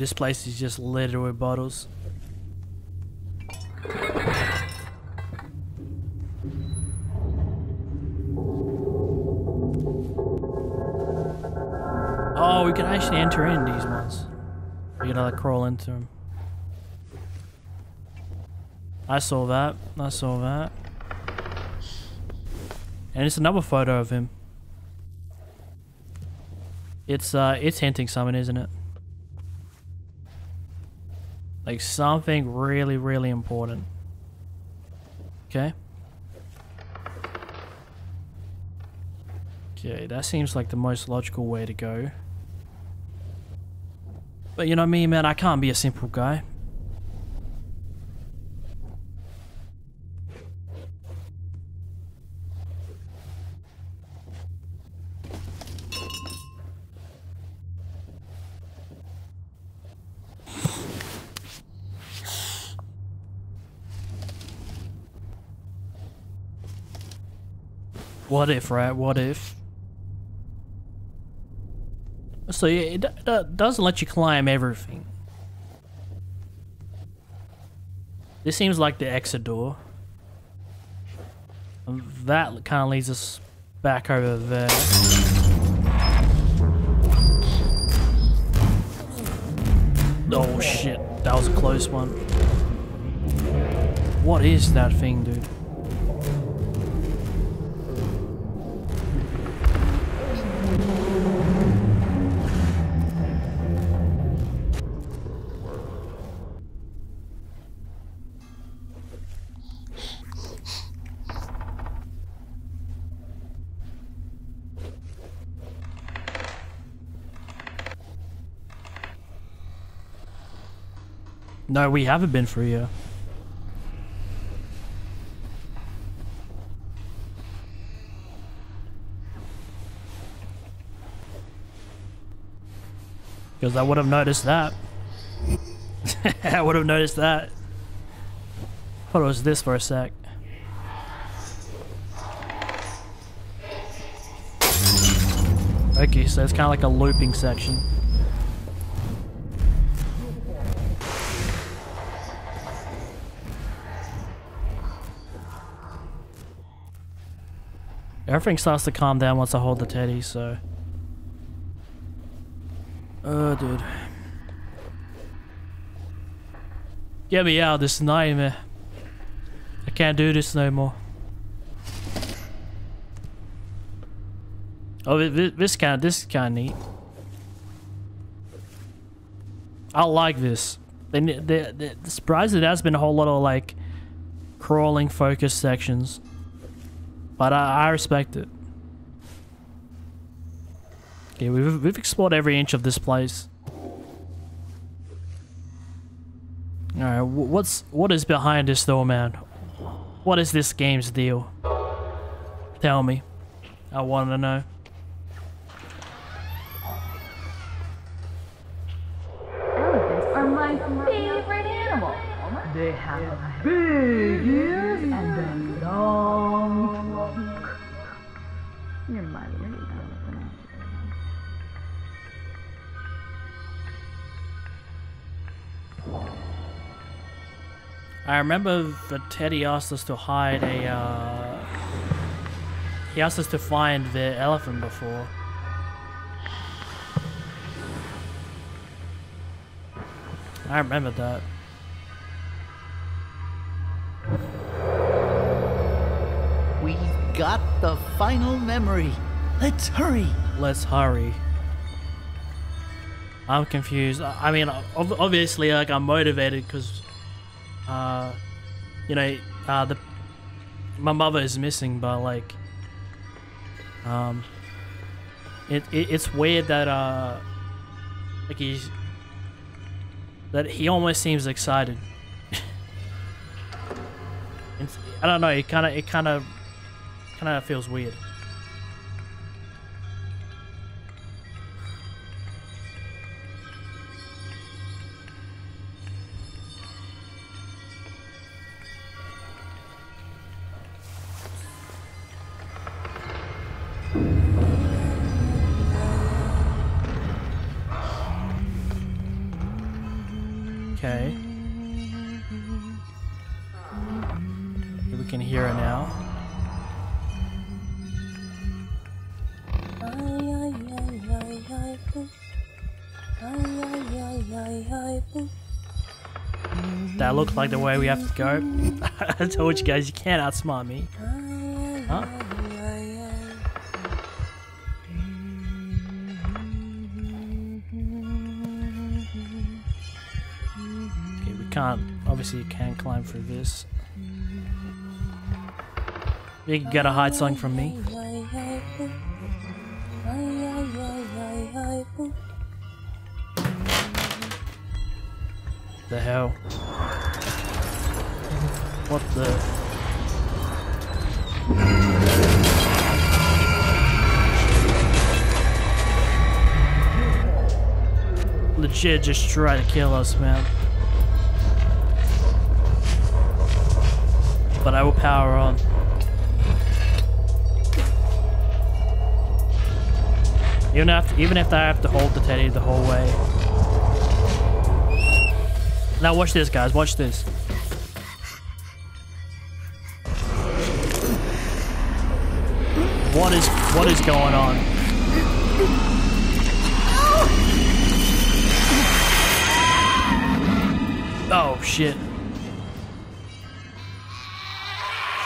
This place is just littered with bottles. Oh, we can actually enter in these ones. We gotta like crawl into them. I saw that. I saw that. And it's another photo of him. It's uh, it's hinting something, isn't it? Like something really, really important. Okay. Okay, that seems like the most logical way to go. But you know me, man, I can't be a simple guy. What if, right? What if? So it, d- doesn't let you climb everything. This seems like the exit door. That kind of leads us back over there. Oh shit, that was a close one. What is that thing, dude? No, we haven't been for a year. Because I would have noticed that. I would have noticed that. Thought it was this for a sec. Okay, so it's kind of like a looping section. Everything starts to calm down once I hold the teddy, so. Oh, dude. Get me out of this nightmare. I can't do this no more. Oh, thi- thi- this kind, this is kind of neat. I like this. They, ne- they, they, surprised it has been a whole lot of like crawling focus sections. But I, I respect it. Okay, we've, we've explored every inch of this place. Alright, what's what is behind this though, man? What is this game's deal? Tell me. I want to know. Remember that Teddy asked us to hide a, uh... He asked us to find the elephant before. I remember that. We got the final memory. Let's hurry. Let's hurry. I'm confused. I I mean, obviously, like I'm motivated because, uh, you know, uh, the my mother is missing, but like, um, it, it it's weird that uh, like he's that he almost seems excited. I don't know. It kind of it kind of kind of feels weird. Can hear it now. That looks like the way we have to go. I told you guys you can't outsmart me. Huh? Okay, we can't. Obviously, you can't climb through this. You can get a hide something from me. The hell? What the? Legit just try to kill us, man. But I will power on. Even if even if I have to hold the teddy the whole way. Now watch this, guys. Watch this. What is what is going on? Oh shit.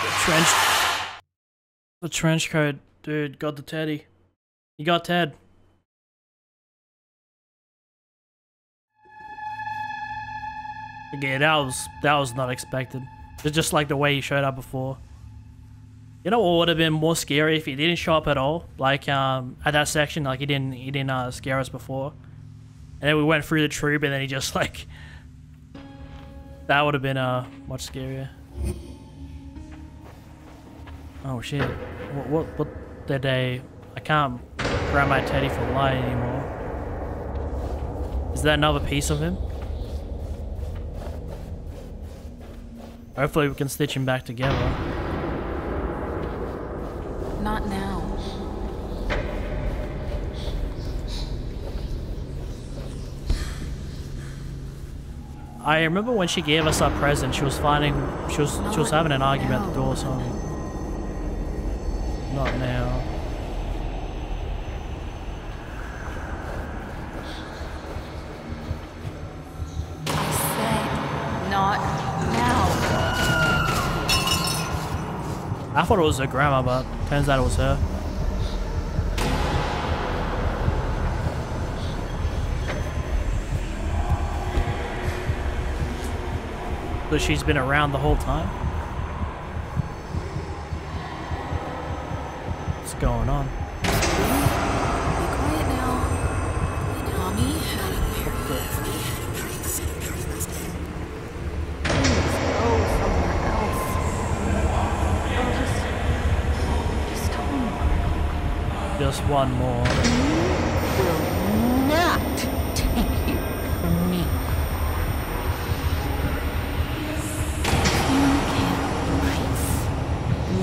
The trench The trench coat, dude, got the teddy. You got Ted. Okay, that was that was not expected. It's just like the way he showed up before. You know what would have been more scary if he didn't show up at all? Like um at that section, like he didn't he didn't uh, scare us before. And then we went through the troop and then he just like that would have been uh much scarier. Oh shit. What what what did they I can't grab my teddy for light anymore. Is that another piece of him? Hopefully we can stitch him back together. Not now. I remember when she gave us our present, she was finding she was she was having an argument at the door or something. Not now. I thought it was her grandma, but turns out it was her. So she's been around the whole time? What's going on? One more. Will not take you from me. You can't Grace.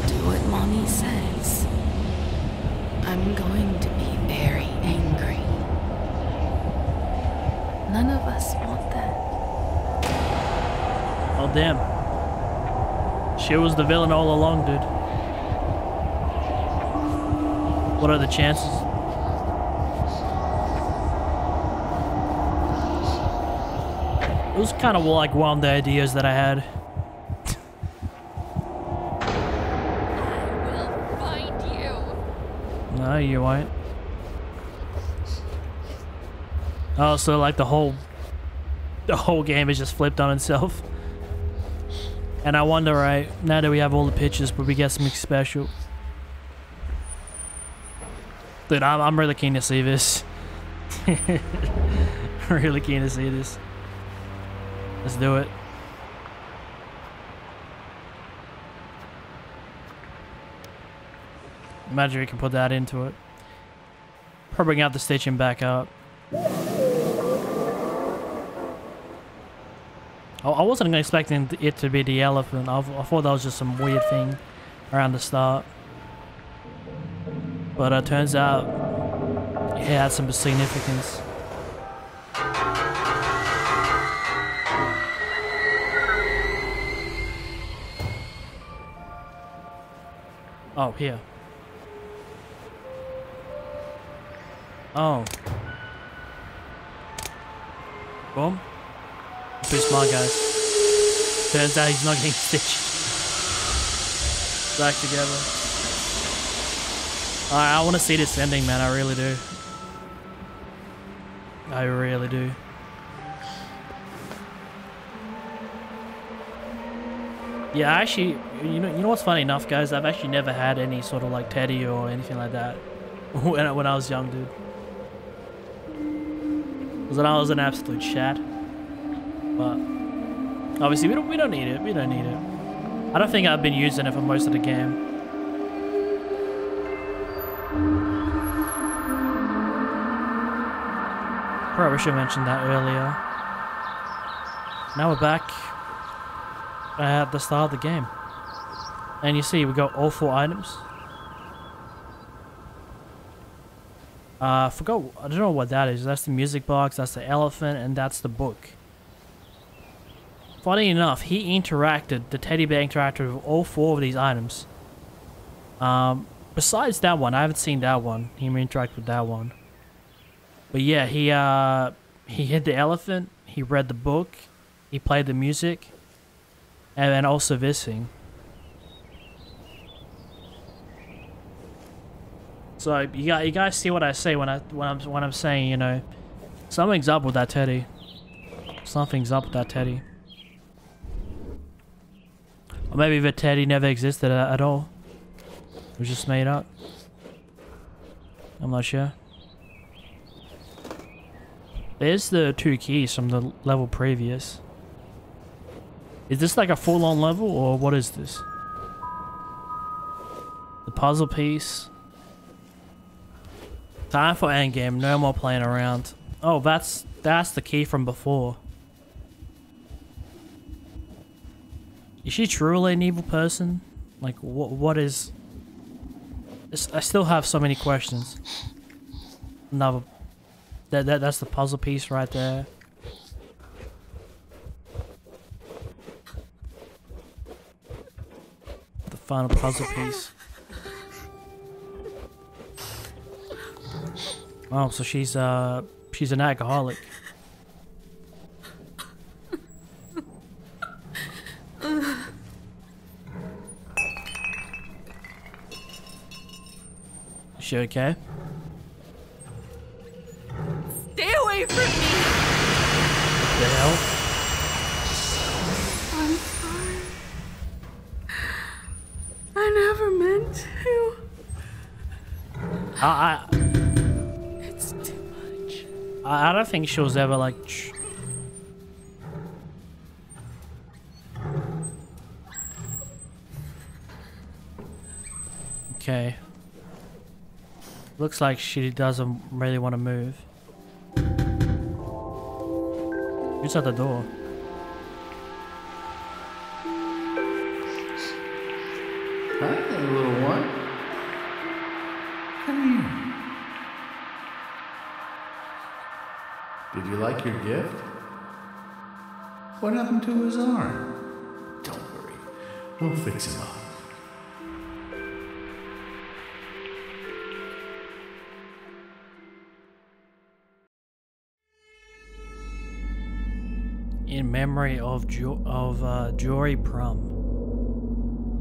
Do what mommy says. I'm going to be very angry. None of us want that. Oh damn. She was the villain all along, dude. What are the chances? It was kind of like one of the ideas that I had. I will find you. No, you won't. Oh, so like the whole, the whole game is just flipped on itself. And I wonder, right, now that we have all the pictures, but we get something special. Dude, I'm, I'm really keen to see this. really keen to see this. Let's do it. Imagine we can put that into it. Probably out the stitching back up. I wasn't expecting it to be the elephant. I thought that was just some weird thing around the start. But it turns out it had some significance. Oh, here. Oh. Boom. Too smart, guys. Turns out he's not getting stitched. Back together. I, I want to see this ending, man. I really do. I really do. Yeah, I actually, you know, you know what's funny enough, guys? I've actually never had any sort of like teddy or anything like that when I, when I was young, dude. Because I was an absolute shat. But obviously, we don't we don't need it. We don't need it. I don't think I've been using it for most of the game. Probably should have mentioned that earlier. Now we're back at the start of the game. And you see, we got all four items. Uh, I forgot, I don't know what that is. That's the music box, that's the elephant, and that's the book. Funny enough, he interacted, the teddy bear interacted with all four of these items. Um, besides that one, I haven't seen that one. He interacted with that one. But yeah, he uh he hit the elephant, he read the book, he played the music, and then also this thing. So you got you guys see what I say when I when I'm when I'm saying you know something's up with that teddy. Something's up with that teddy. Or maybe the teddy never existed at, at all. It was just made up. I'm not sure. There's the two keys from the level previous. Is this like a full-on level, or what is this? The puzzle piece. Time for endgame. No more playing around. Oh, that's that's the key from before. Is she truly an evil person? Like, what? What is? I still have so many questions. Another. That, that that's the puzzle piece right there. The final puzzle piece. Oh, so she's uh she's an alcoholic. Is she okay? Stay away from me! The hell? I'm sorry. I never meant to. I I It's too much. I I don't think she was ever like. Okay. Looks like she doesn't really want to move. Who's at the door? Hi little one. Come here. Did you like your gift? What happened to his arm? Don't worry. We'll fix him up. Memory of jo of uh, Jory Prum.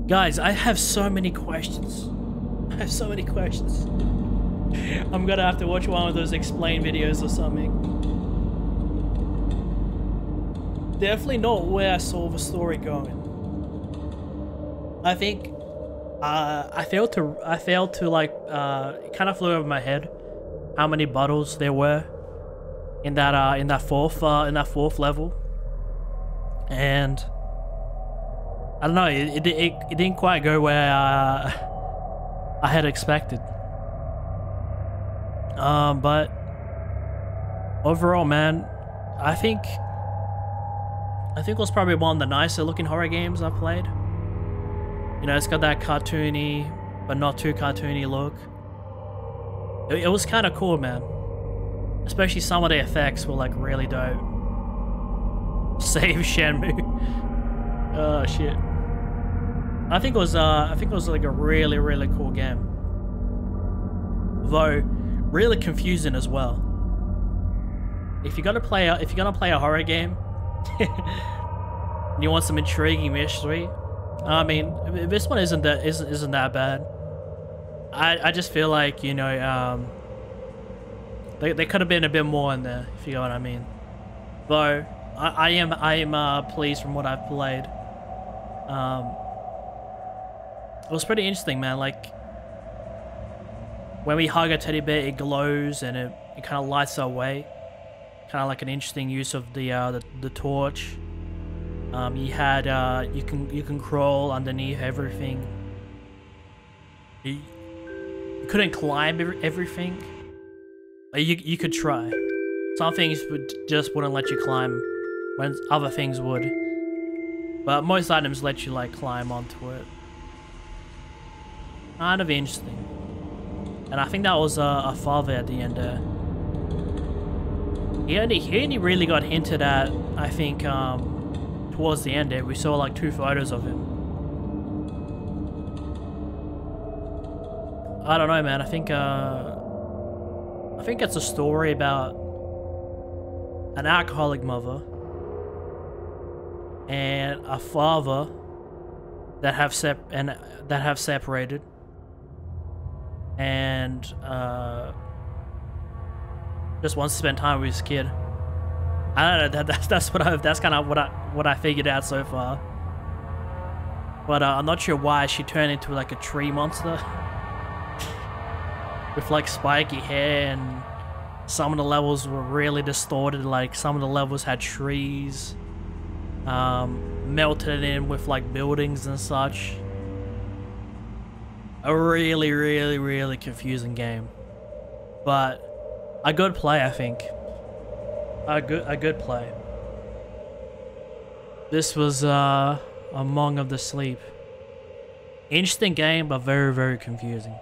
Guys, I have so many questions. I have so many questions. I'm gonna have to watch one of those explain videos or something. Definitely not where I saw the story going. I think uh, I failed to I failed to like uh, it kind of flew over my head how many bottles there were in that uh, in that fourth uh, in that fourth level, and I don't know it it, it, it didn't quite go where uh, I had expected. Um, but overall, man, I think I think it was probably one of the nicer looking horror games I've played. You know, it's got that cartoony, but not too cartoony look. It, it was kind of cool, man. Especially some of the effects were like really dope. Save Shenmue. oh shit. I think it was uh I think it was like a really really cool game. Though really confusing as well. If you're gonna play a, if you're gonna play a horror game, you want some intriguing mystery, I mean, this one isn't that isn't isn't that bad. I I just feel like you know um, they they could have been a bit more in there if you know what I mean. Though I, I am I am uh, pleased from what I've played. Um, it was pretty interesting, man. Like when we hug a teddy bear, it glows and it, it kind of lights our way. Kind of like an interesting use of the uh, the, the torch. Um, you had uh, you can you can crawl underneath everything. You, couldn't climb every, everything. You you could try. Some things would just wouldn't let you climb, when other things would. But most items let you like climb onto it. Kind of interesting. And I think that was uh, a father at the end there. He only he only really got hinted at. I think um, towards the end there, we saw like two photos of him. I don't know, man. I think, uh, I think it's a story about an alcoholic mother and a father that have sep and that have separated, and uh, just wants to spend time with his kid. I don't know. That, that's that's what I that's kind of what I what I figured out so far. But uh, I'm not sure why she turned into like a tree monster with like spiky hair and some of the levels were really distorted. Like some of the levels had trees um, melted in with like buildings and such. A really, really, really confusing game, but a good play, I think. A good, a good play. This was uh, Among of the Sleep. Interesting game, but very, very confusing.